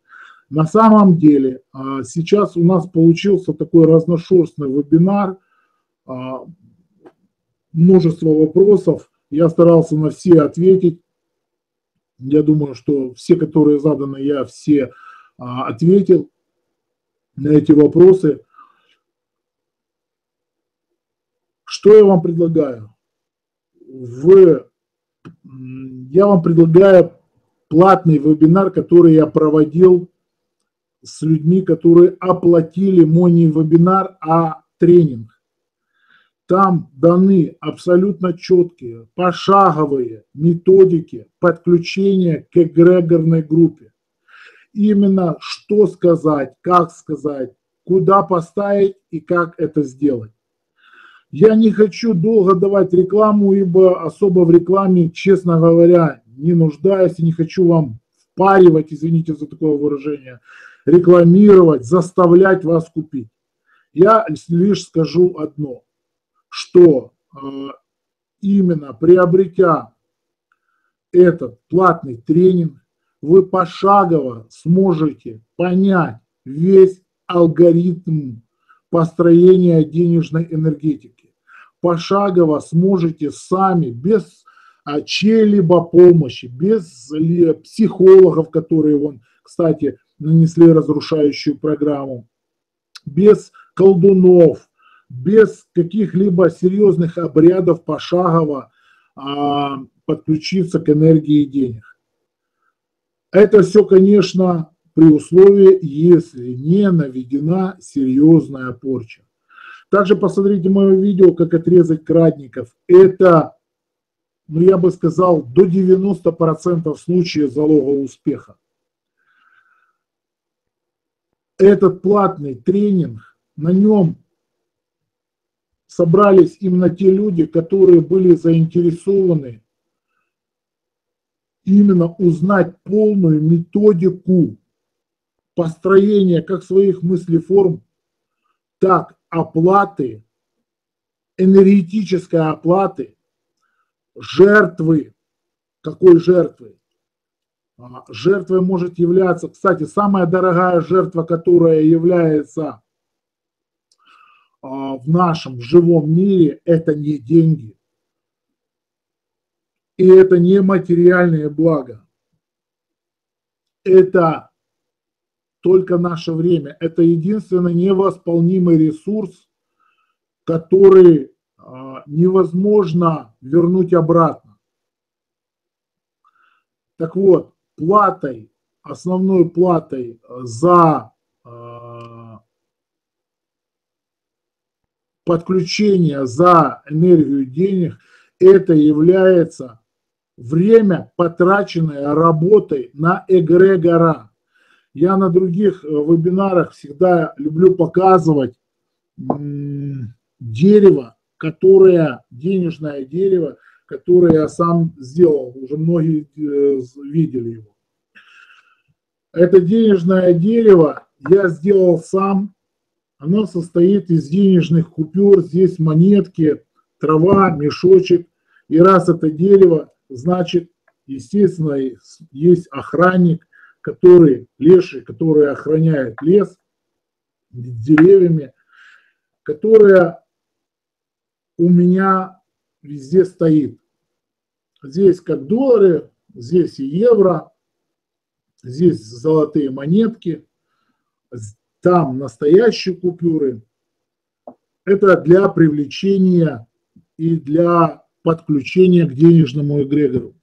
На самом деле, э, сейчас у нас получился такой разношерстный вебинар, множество вопросов, я старался на все ответить. Я думаю, что все, которые заданы, я все а, ответил на эти вопросы. Что я вам предлагаю? В, я вам предлагаю платный вебинар, который я проводил с людьми, которые оплатили мой не вебинар, а тренинг. Там даны абсолютно четкие, пошаговые методики подключения к эгрегорной группе именно что сказать, как сказать, куда поставить и как это сделать. Я не хочу долго давать рекламу, ибо особо в рекламе, честно говоря, не нуждаюсь и не хочу вам впаривать, извините за такое выражение, рекламировать, заставлять вас купить. Я лишь скажу одно, что э, именно приобретя этот платный тренинг, вы пошагово сможете понять весь алгоритм построения денежной энергетики. Пошагово сможете сами, без а, чьей-либо помощи, без психологов, которые, вон, кстати, нанесли разрушающую программу, без колдунов, без каких-либо серьезных обрядов пошагово а, подключиться к энергии денег. Это все, конечно, при условии, если не наведена серьезная порча. Также посмотрите мое видео, как отрезать крадников. Это, ну я бы сказал, до 90% случаев залога успеха. Этот платный тренинг, на нем собрались именно те люди, которые были заинтересованы именно узнать полную методику построения как своих мыслеформ, так оплаты, энергетической оплаты, жертвы. Какой жертвы? А, жертвой может являться, кстати, самая дорогая жертва, которая является а, в нашем живом мире, это не деньги. И это не материальное благо. Это только наше время. Это единственный невосполнимый ресурс, который а, невозможно вернуть обратно. Так вот, платой, основной платой за а, подключение за энергию денег, это является время, потраченное работой на эгрегора. Я на других э, вебинарах всегда люблю показывать дерево, которое, денежное дерево, которое я сам сделал. Уже многие э, видели его. Это денежное дерево я сделал сам. Оно состоит из денежных купюр. Здесь монетки, трава, мешочек. И раз это дерево, значит, естественно, есть охранник, который, леший, который охраняет лес деревьями, которая у меня везде стоит. Здесь как доллары, здесь и евро, здесь золотые монетки, там настоящие купюры. Это для привлечения и для подключения к денежному эгрегору.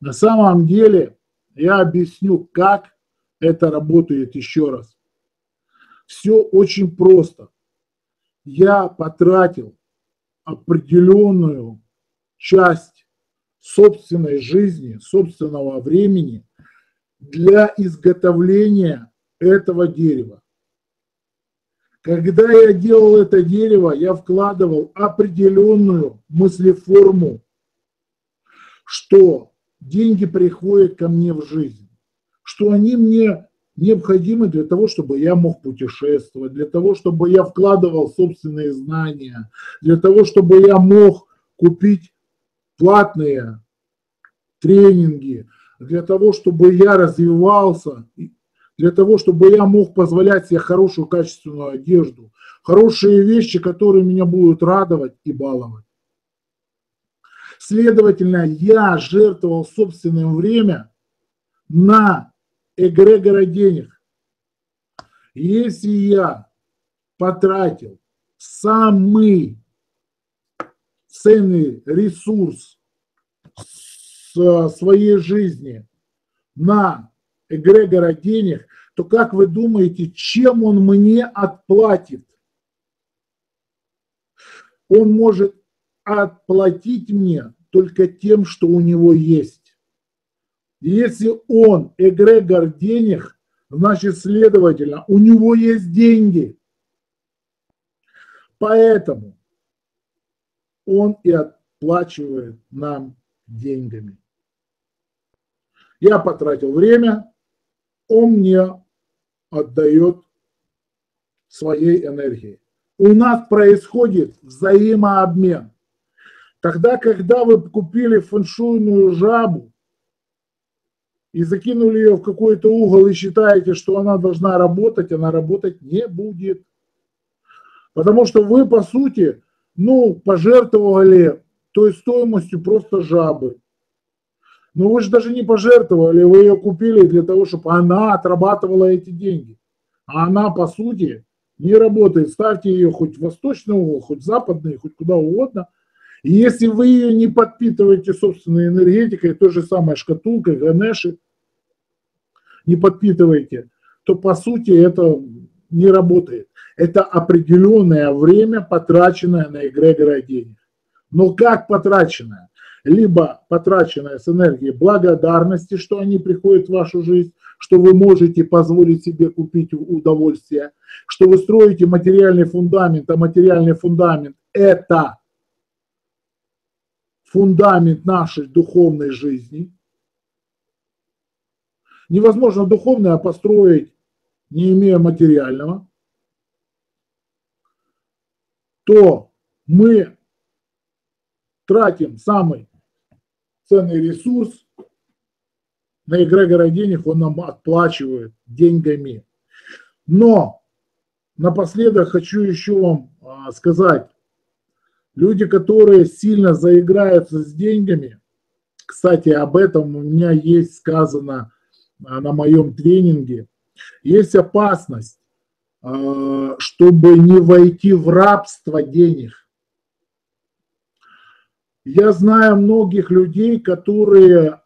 На самом деле я объясню, как это работает еще раз. Все очень просто. Я потратил определенную часть собственной жизни, собственного времени для изготовления этого дерева. Когда я делал это дерево, я вкладывал определенную мыслеформу, что деньги приходят ко мне в жизнь, что они мне необходимы для того, чтобы я мог путешествовать, для того, чтобы я вкладывал собственные знания, для того, чтобы я мог купить платные тренинги, для того, чтобы я развивался, для того, чтобы я мог позволять себе хорошую качественную одежду, хорошие вещи, которые меня будут радовать и баловать. Следовательно, я жертвовал собственное время на эгрегора денег. Если я потратил самый ценный ресурс своей жизни на эгрегора денег, то как вы думаете, чем он мне отплатит? Он может отплатить мне только тем, что у него есть. Если он эгрегор денег, значит, следовательно, у него есть деньги. Поэтому он и отплачивает нам деньгами. Я потратил время, он мне отдает своей энергией. У нас происходит взаимообмен. Тогда, когда вы купили фэншуйную жабу и закинули ее в какой-то угол и считаете, что она должна работать, она работать не будет. Потому что вы, по сути, ну, пожертвовали той стоимостью просто жабы. Но вы же даже не пожертвовали, вы ее купили для того, чтобы она отрабатывала эти деньги. А она, по сути, не работает. Ставьте ее хоть в восточный угол, хоть в западный, хоть куда угодно. И если вы ее не подпитываете собственной энергетикой, той же самой шкатулкой, ганеши, не подпитываете, то по сути это не работает. Это определенное время, потраченное на эгрегора денег. Но как потраченное? Либо потраченное с энергией благодарности, что они приходят в вашу жизнь, что вы можете позволить себе купить удовольствие, что вы строите материальный фундамент, а материальный фундамент – это фундамент нашей духовной жизни. Невозможно духовное построить, не имея материального. То мы тратим самый ценный ресурс на эгрегора денег, он нам отплачивает деньгами. Но напоследок хочу еще вам а, сказать, люди, которые сильно заиграются с деньгами, кстати, об этом у меня есть сказано а, на моем тренинге, есть опасность, а, чтобы не войти в рабство денег. Я знаю многих людей, которые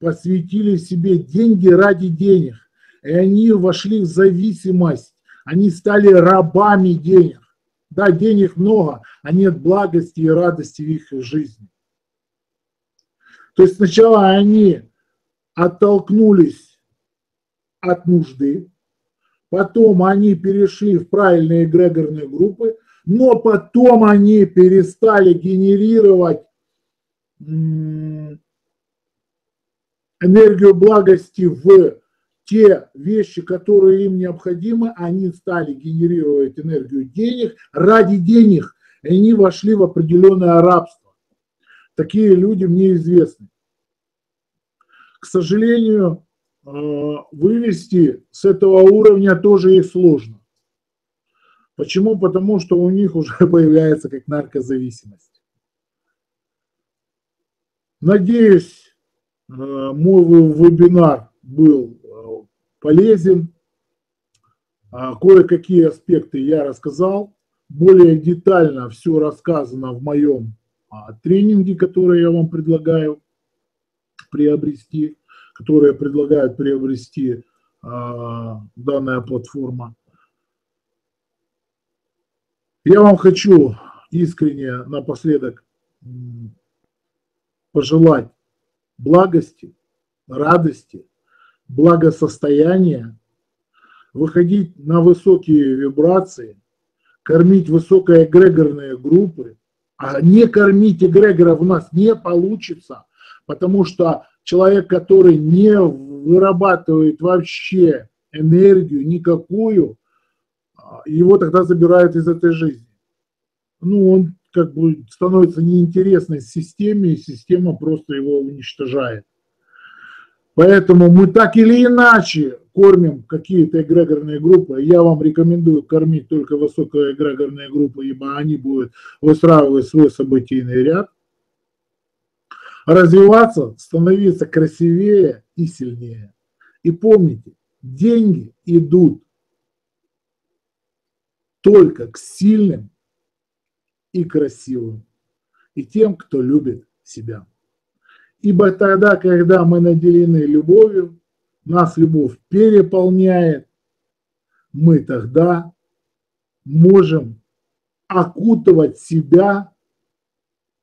посвятили себе деньги ради денег, и они вошли в зависимость, они стали рабами денег. Да, денег много, а нет благости и радости в их жизни. То есть сначала они оттолкнулись от нужды, потом они перешли в правильные эгрегорные группы, но потом они перестали генерировать энергию благости в те вещи, которые им необходимы, они стали генерировать энергию денег. Ради денег они вошли в определенное рабство. Такие люди мне известны. К сожалению, э, вывести с этого уровня тоже их сложно. Почему? Потому что у них уже <laughs> появляется как наркозависимость. Надеюсь, э, мой вебинар был э, полезен. А, кое-какие аспекты я рассказал. Более детально все рассказано в моем а, тренинге, который я вам предлагаю приобрести, которые предлагают приобрести а, данная платформа. Я вам хочу искренне напоследок пожелать благости, радости, благосостояния, выходить на высокие вибрации, кормить высокоэгрегорные группы, а не кормить эгрегоров у нас не получится, потому что человек, который не вырабатывает вообще энергию никакую, его тогда забирают из этой жизни. Ну, он как бы становится неинтересной системе, и система просто его уничтожает. Поэтому мы так или иначе кормим какие-то эгрегорные группы. Я вам рекомендую кормить только высокоэгрегорные группы, ибо они будут выстраивать свой событийный ряд. Развиваться, становиться красивее и сильнее. И помните, деньги идут только к сильным и красивым, и тем, кто любит себя. Ибо тогда, когда мы наделены любовью, нас любовь переполняет, мы тогда можем окутывать себя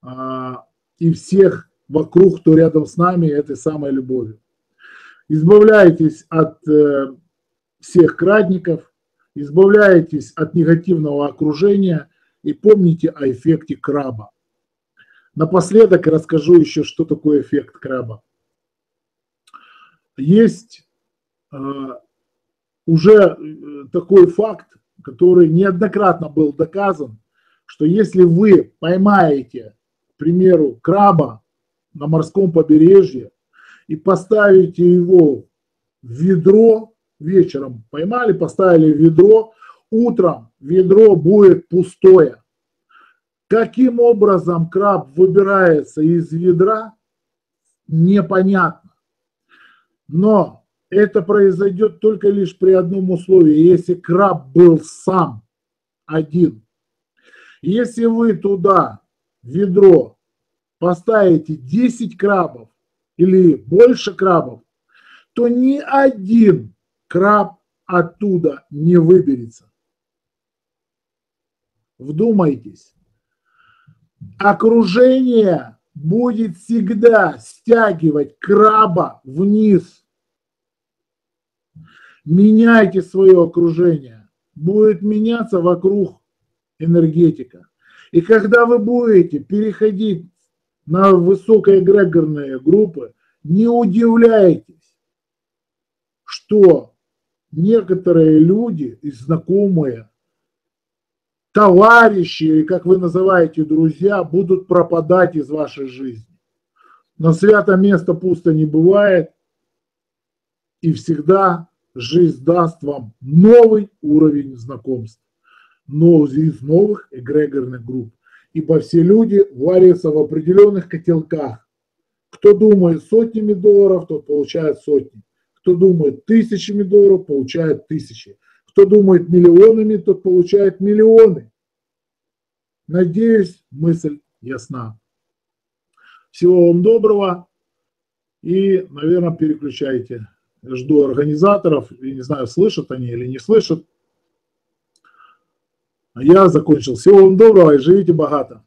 а, и всех вокруг, кто рядом с нами, этой самой любовью. Избавляйтесь от э, всех крадников, избавляйтесь от негативного окружения – и помните о эффекте краба. Напоследок расскажу еще, что такое эффект краба. Есть э, уже э, такой факт, который неоднократно был доказан, что если вы поймаете, к примеру, краба на морском побережье и поставите его в ведро, вечером поймали, поставили в ведро, утром ведро будет пустое. Каким образом краб выбирается из ведра, непонятно. Но это произойдет только лишь при одном условии, если краб был сам один. Если вы туда ведро поставите 10 крабов или больше крабов, то ни один краб оттуда не выберется. Вдумайтесь. Окружение будет всегда стягивать краба вниз. Меняйте свое окружение. Будет меняться вокруг энергетика. И когда вы будете переходить на высокоэгрегорные группы, не удивляйтесь, что некоторые люди и знакомые товарищи, или как вы называете, друзья, будут пропадать из вашей жизни. Но свято место пусто не бывает, и всегда жизнь даст вам новый уровень знакомств, но из новых эгрегорных групп. Ибо все люди варятся в определенных котелках. Кто думает сотнями долларов, тот получает сотни. Кто думает тысячами долларов, получает тысячи. Кто думает миллионами, тот получает миллионы. Надеюсь, мысль ясна. Всего вам доброго и, наверное, переключайте. Жду организаторов, и не знаю, слышат они или не слышат. А я закончил. Всего вам доброго и живите богато.